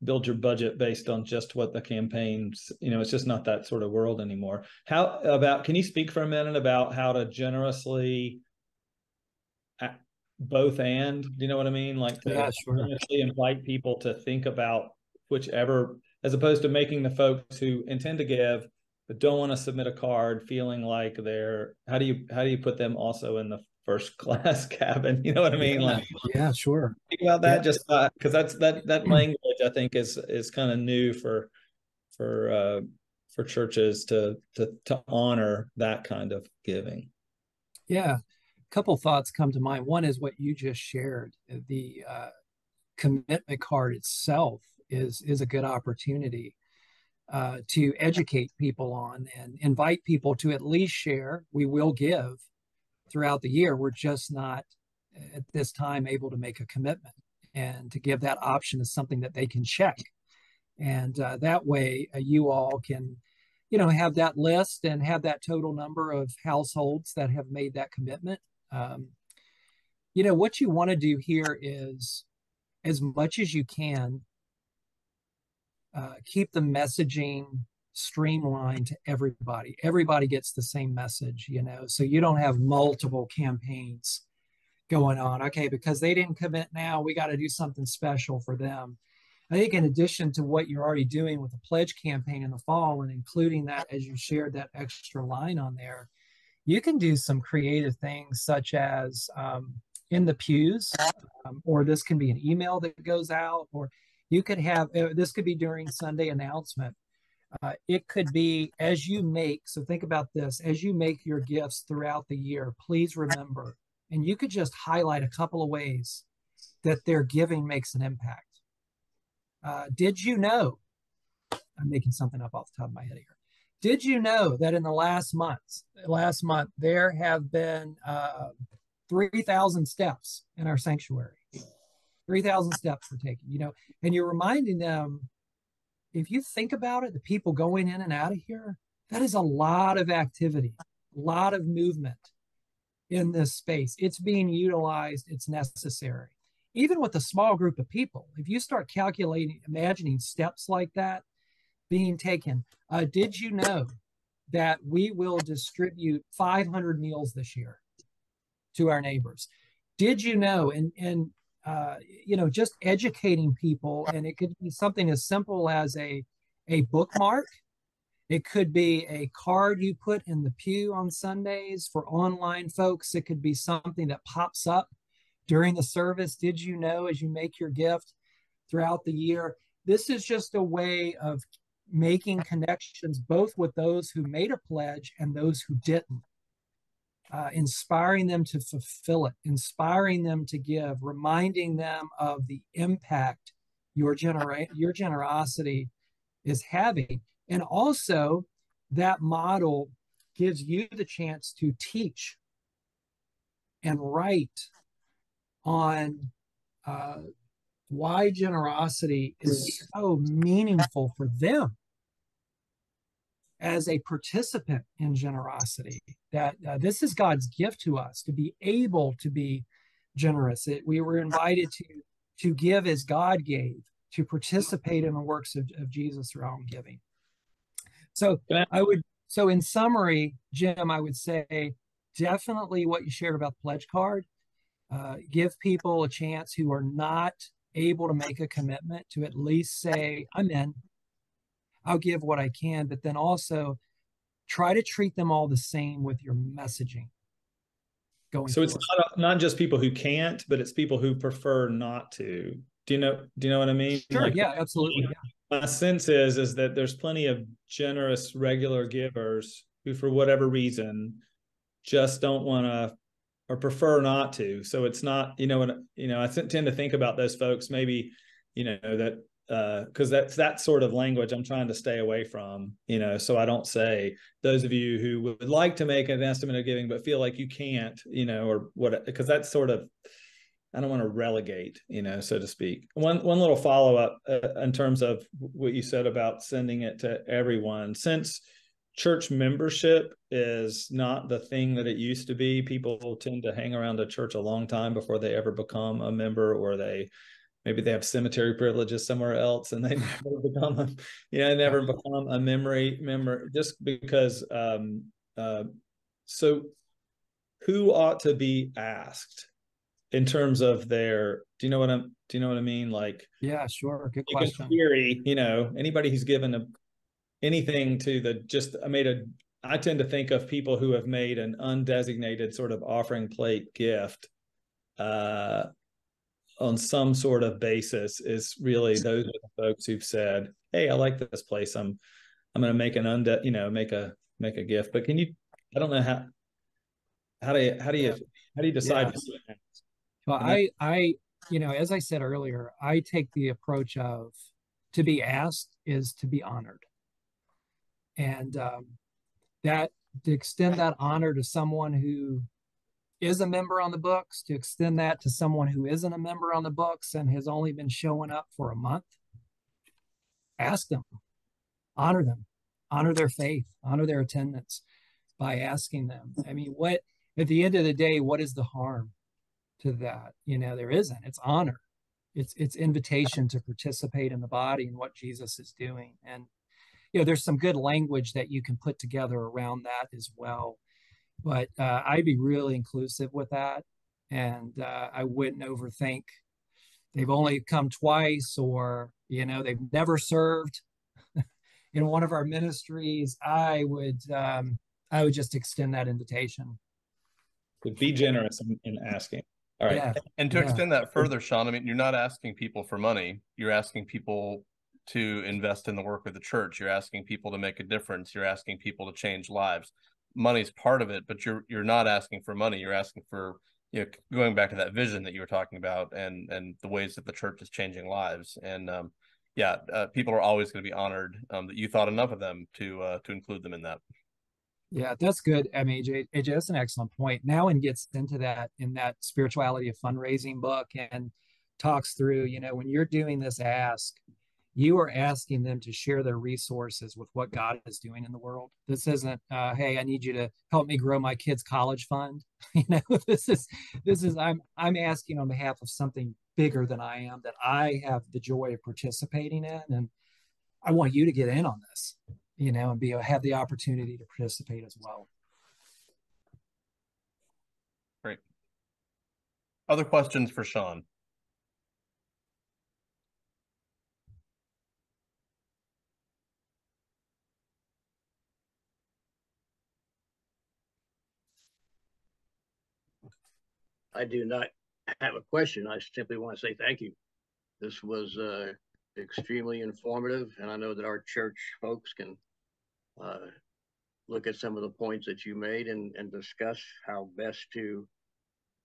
build your budget based on just what the campaigns you know it's just not that sort of world anymore how about can you speak for a minute about how to generously both and do you know what i mean like to yeah, sure. invite people to think about whichever as opposed to making the folks who intend to give but don't want to submit a card feeling like they're how do you how do you put them also in the first class cabin. You know what I mean? Yeah, like, yeah, sure. Think about that, yeah. just because uh, that's that that language I think is is kind of new for for uh, for churches to to to honor that kind of giving. Yeah, a couple thoughts come to mind. One is what you just shared. The uh, commitment card itself is is a good opportunity uh, to educate people on and invite people to at least share. We will give throughout the year. We're just not at this time able to make a commitment and to give that option is something that they can check and uh, that way uh, you all can you know have that list and have that total number of households that have made that commitment um, you know what you want to do here is as much as you can uh, keep the messaging streamlined to everybody. Everybody gets the same message you know? So you don't have multiple campaigns going on. Okay because they didn't commit now we got to do something special for them. I think in addition to what you're already doing with the pledge campaign in the fall and including that as you shared that extra line on there, you can do some creative things such as um, in the pews, um, or this can be an email that goes out, or you could have uh, this could be during Sunday announcement. Uh, it could be as you make, so think about this as you make your gifts throughout the year, please remember, and you could just highlight a couple of ways that their giving makes an impact uh, did you know? I'm making something up off the top of my head here. Did you know that in the last month, last month there have been uh, 3,000 steps in our sanctuary? 3,000 steps were taken, you know, and you're reminding them, if you think about it, the people going in and out of here, that is a lot of activity, a lot of movement in this space. It's being utilized, it's necessary even with a small group of people, if you start calculating, imagining steps like that being taken, uh, did you know that we will distribute 500 meals this year to our neighbors? Did you know? And and uh, you know, just educating people, and it could be something as simple as a a bookmark. It could be a card you put in the pew on Sundays for online folks. It could be something that pops up during the service. Did you know as you make your gift throughout the year? This is just a way of making connections both with those who made a pledge and those who didn't. Uh, inspiring them to fulfill it, inspiring them to give, reminding them of the impact your genera- your generosity is having, and also that model gives you the chance to teach and write on uh, why generosity is so meaningful for them as a participant in generosity that uh, this is god's gift to us to be able to be generous. It, we were invited to to give as god gave to participate in the works of, of jesus through giving. So i would so in summary jim i would say definitely what you shared about the pledge card uh, give people a chance who are not able to make a commitment to at least say, I'm in. I'll give what I can, but then also try to treat them all the same with your messaging. Going so forward. it's not not just people who can't, but it's people who prefer not to. Do you know? Do you know what I mean? Sure. Like, yeah. Absolutely. My sense is is that there's plenty of generous regular givers who, for whatever reason, just don't want to or prefer not to. So it's not, you know, and you know, I tend to think about those folks maybe, you know, that because uh, that's that sort of language I'm trying to stay away from, you know, so I don't say those of you who would like to make an estimate of giving but feel like you can't, you know, or what because that's sort of I don't want to relegate, you know, so to speak. One one little follow up uh, in terms of what you said about sending it to everyone since church membership is not the thing that it used to be. People tend to hang around a church a long time before they ever become a member, or they maybe they have cemetery privileges somewhere else and they never become a you know never become a memory member just because um uh so who ought to be asked in terms of their do you know what i'm do you know what i mean? Like yeah sure good question. theory you know anybody who's given a anything to the just I made a I tend to think of people who have made an undesignated sort of offering plate gift uh, on some sort of basis is really those are the folks who've said, "Hey, I like this place. I'm I'm going to make an unde, you know, make a make a gift. But can you? I don't know how. How do you how do you how do you decide? Yeah. Well, I I you know as I said earlier, I take the approach of to be asked is to be honored, and um, that to extend that honor to someone who is a member on the books, to extend that to someone who isn't a member on the books and has only been showing up for a month, ask them, honor them, honor their faith, honor their attendance by asking them. I mean, what at the end of the day, what is the harm to that? You know, there isn't. It's honor. It's it's invitation to participate in the body and what Jesus is doing. And you know, there's some good language that you can put together around that as well. But uh, I'd be really inclusive with that, and uh, I wouldn't overthink. They've only come twice, or you know, they've never served in one of our ministries. I would um, I would just extend that invitation. Be generous in, in asking. All right. Yeah. And to yeah. extend that further, Sean, I mean, you're not asking people for money. You're asking people to invest in the work of the church. You're asking people to make a difference. You're asking people to change lives. Money's part of it, but you're you're not asking for money. You're asking for you know going back to that vision that you were talking about and and the ways that the church is changing lives. And um, yeah, uh, people are always going to be honored um, that you thought enough of them to uh, to include them in that. Yeah, that's good. I mean, AJ, that's an excellent point. Nouwen gets into that in that spirituality of fundraising book and talks through, you know, when you're doing this ask, you are asking them to share their resources with what God is doing in the world. This isn't, uh, hey, I need you to help me grow my kids' college fund. you know, this is this is I'm I'm asking on behalf of something bigger than I am that I have the joy of participating in, and I want you to get in on this you know, and be have the opportunity to participate as well. Great. Other questions for Sean? I do not have a question. I simply want to say thank you. This was uh, extremely informative, and I know that our church folks can uh, look at some of the points that you made and, and discuss how best to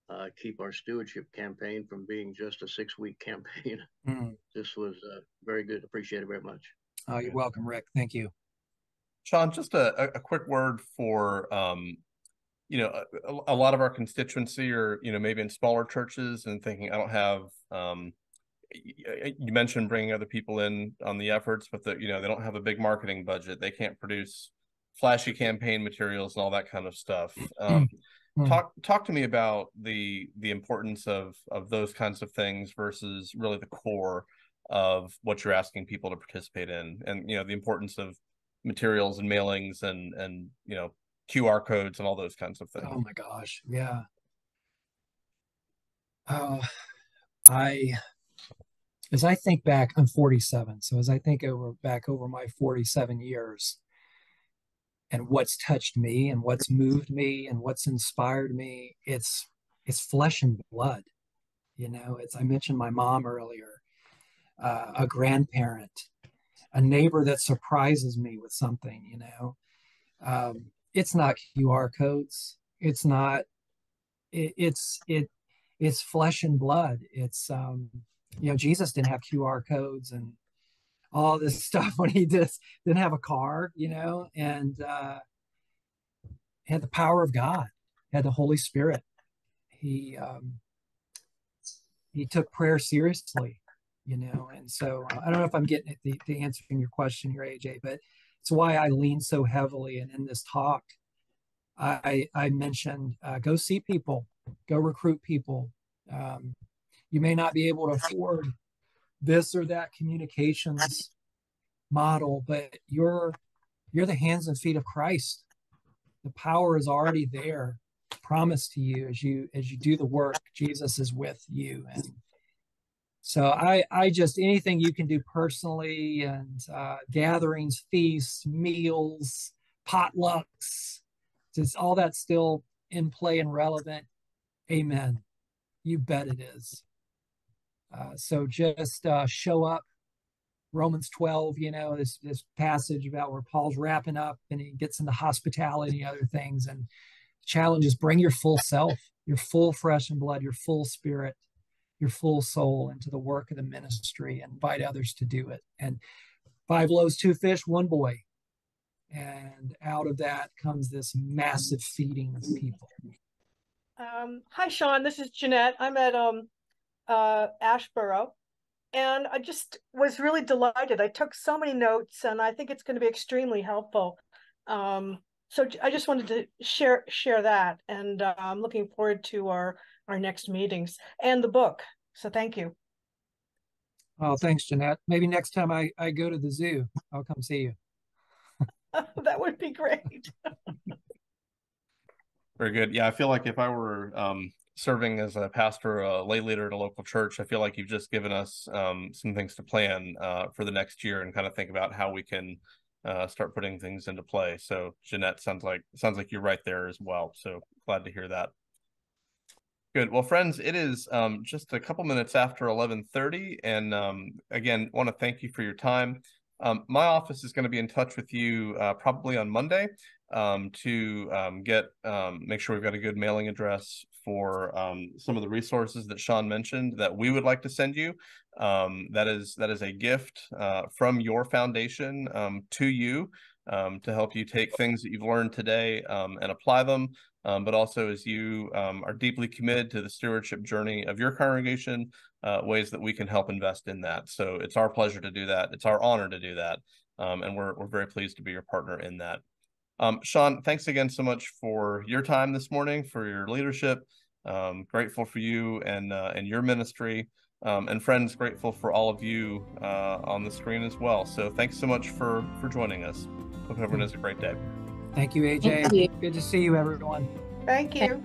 uh, keep our stewardship campaign from being just a six week campaign. Mm. This was uh, very good. Appreciate it very much. Oh, you're welcome, Rick. Thank you. Sean, just a, a quick word for, um, you know, a, a, lot of our constituency or, you know, maybe in smaller churches and thinking I don't have, um, you mentioned bringing other people in on the efforts, but the, you know they don't have a big marketing budget. They can't produce flashy campaign materials and all that kind of stuff. Um, mm. talk talk to me about the the importance of of those kinds of things versus really the core of what you're asking people to participate in, and you know the importance of materials and mailings and and you know QR codes and all those kinds of things. Oh my gosh, yeah. Uh, I as I think back, I'm 47. So as I think over back over my 47 years and what's touched me and what's moved me and what's inspired me, it's it's flesh and blood. You know, it's I mentioned my mom earlier, uh, a grandparent, a neighbor that surprises me with something, you know. Um, it's not QR codes. It's not it, it's it it's flesh and blood. It's um you know, Jesus didn't have QR codes and all this stuff when he just didn't have a car, you know, and uh, had the power of God, had the Holy Spirit. He um, he took prayer seriously, you know, and so uh, I don't know if I'm getting at the, the answering your question here, AJ, but it's why I lean so heavily. And in this talk, I I mentioned uh, go see people, go recruit people. Um, you may not be able to afford this or that communications model, but you're you're the hands and feet of Christ. The power is already there, promised to you as you as you do the work. Jesus is with you, and so I I just anything you can do personally and uh, gatherings, feasts, meals, potlucks, just all that still in play and relevant. Amen. You bet it is. Uh, so just uh, show up Romans 12, you know, this this passage about where Paul's wrapping up and he gets into hospitality and other things. And the challenge is bring your full self, your full flesh and blood, your full spirit, your full soul into the work of the ministry and invite others to do it. And five loaves, two fish, one boy. And out of that comes this massive feeding of people. Um, hi, Sean. This is Jeanette. I'm at um, uh, Asheboro, and I just was really delighted. I took so many notes, and I think it's going to be extremely helpful. Um, so I just wanted to share share that, and uh, I'm looking forward to our our next meetings and the book. So thank you. Oh, thanks, Jeanette. Maybe next time I, I go to the zoo, I'll come see you. that would be great. Very good. Yeah, I feel like if I were um, serving as a pastor, a lay leader at a local church, I feel like you've just given us um, some things to plan uh, for the next year and kind of think about how we can uh, start putting things into play. So Jeanette sounds like sounds like you're right there as well. So glad to hear that. Good. Well, friends, it is um, just a couple minutes after 11:30, and um, again, want to thank you for your time. Um, my office is going to be in touch with you uh, probably on Monday um, to um, get um, make sure we've got a good mailing address for some of the resources that Sean mentioned that we would like to send you. That is that is a gift uh, from your foundation to you um, to help you take things that you've learned today um, and apply them. Um, but also as you um, are deeply committed to the stewardship journey of your congregation, uh, ways that we can help invest in that. So it's our pleasure to do that. It's our honor to do that. Um, and we're, we're very pleased to be your partner in that. Um, Sean, thanks again so much for your time this morning, for your leadership. Um, grateful for you and uh, and your ministry, um, and friends, grateful for all of you uh, on the screen as well. So thanks so much for for joining us. Hope everyone has a great day. Thank you, AJ. Thank you. Good to see you, everyone. Thank you.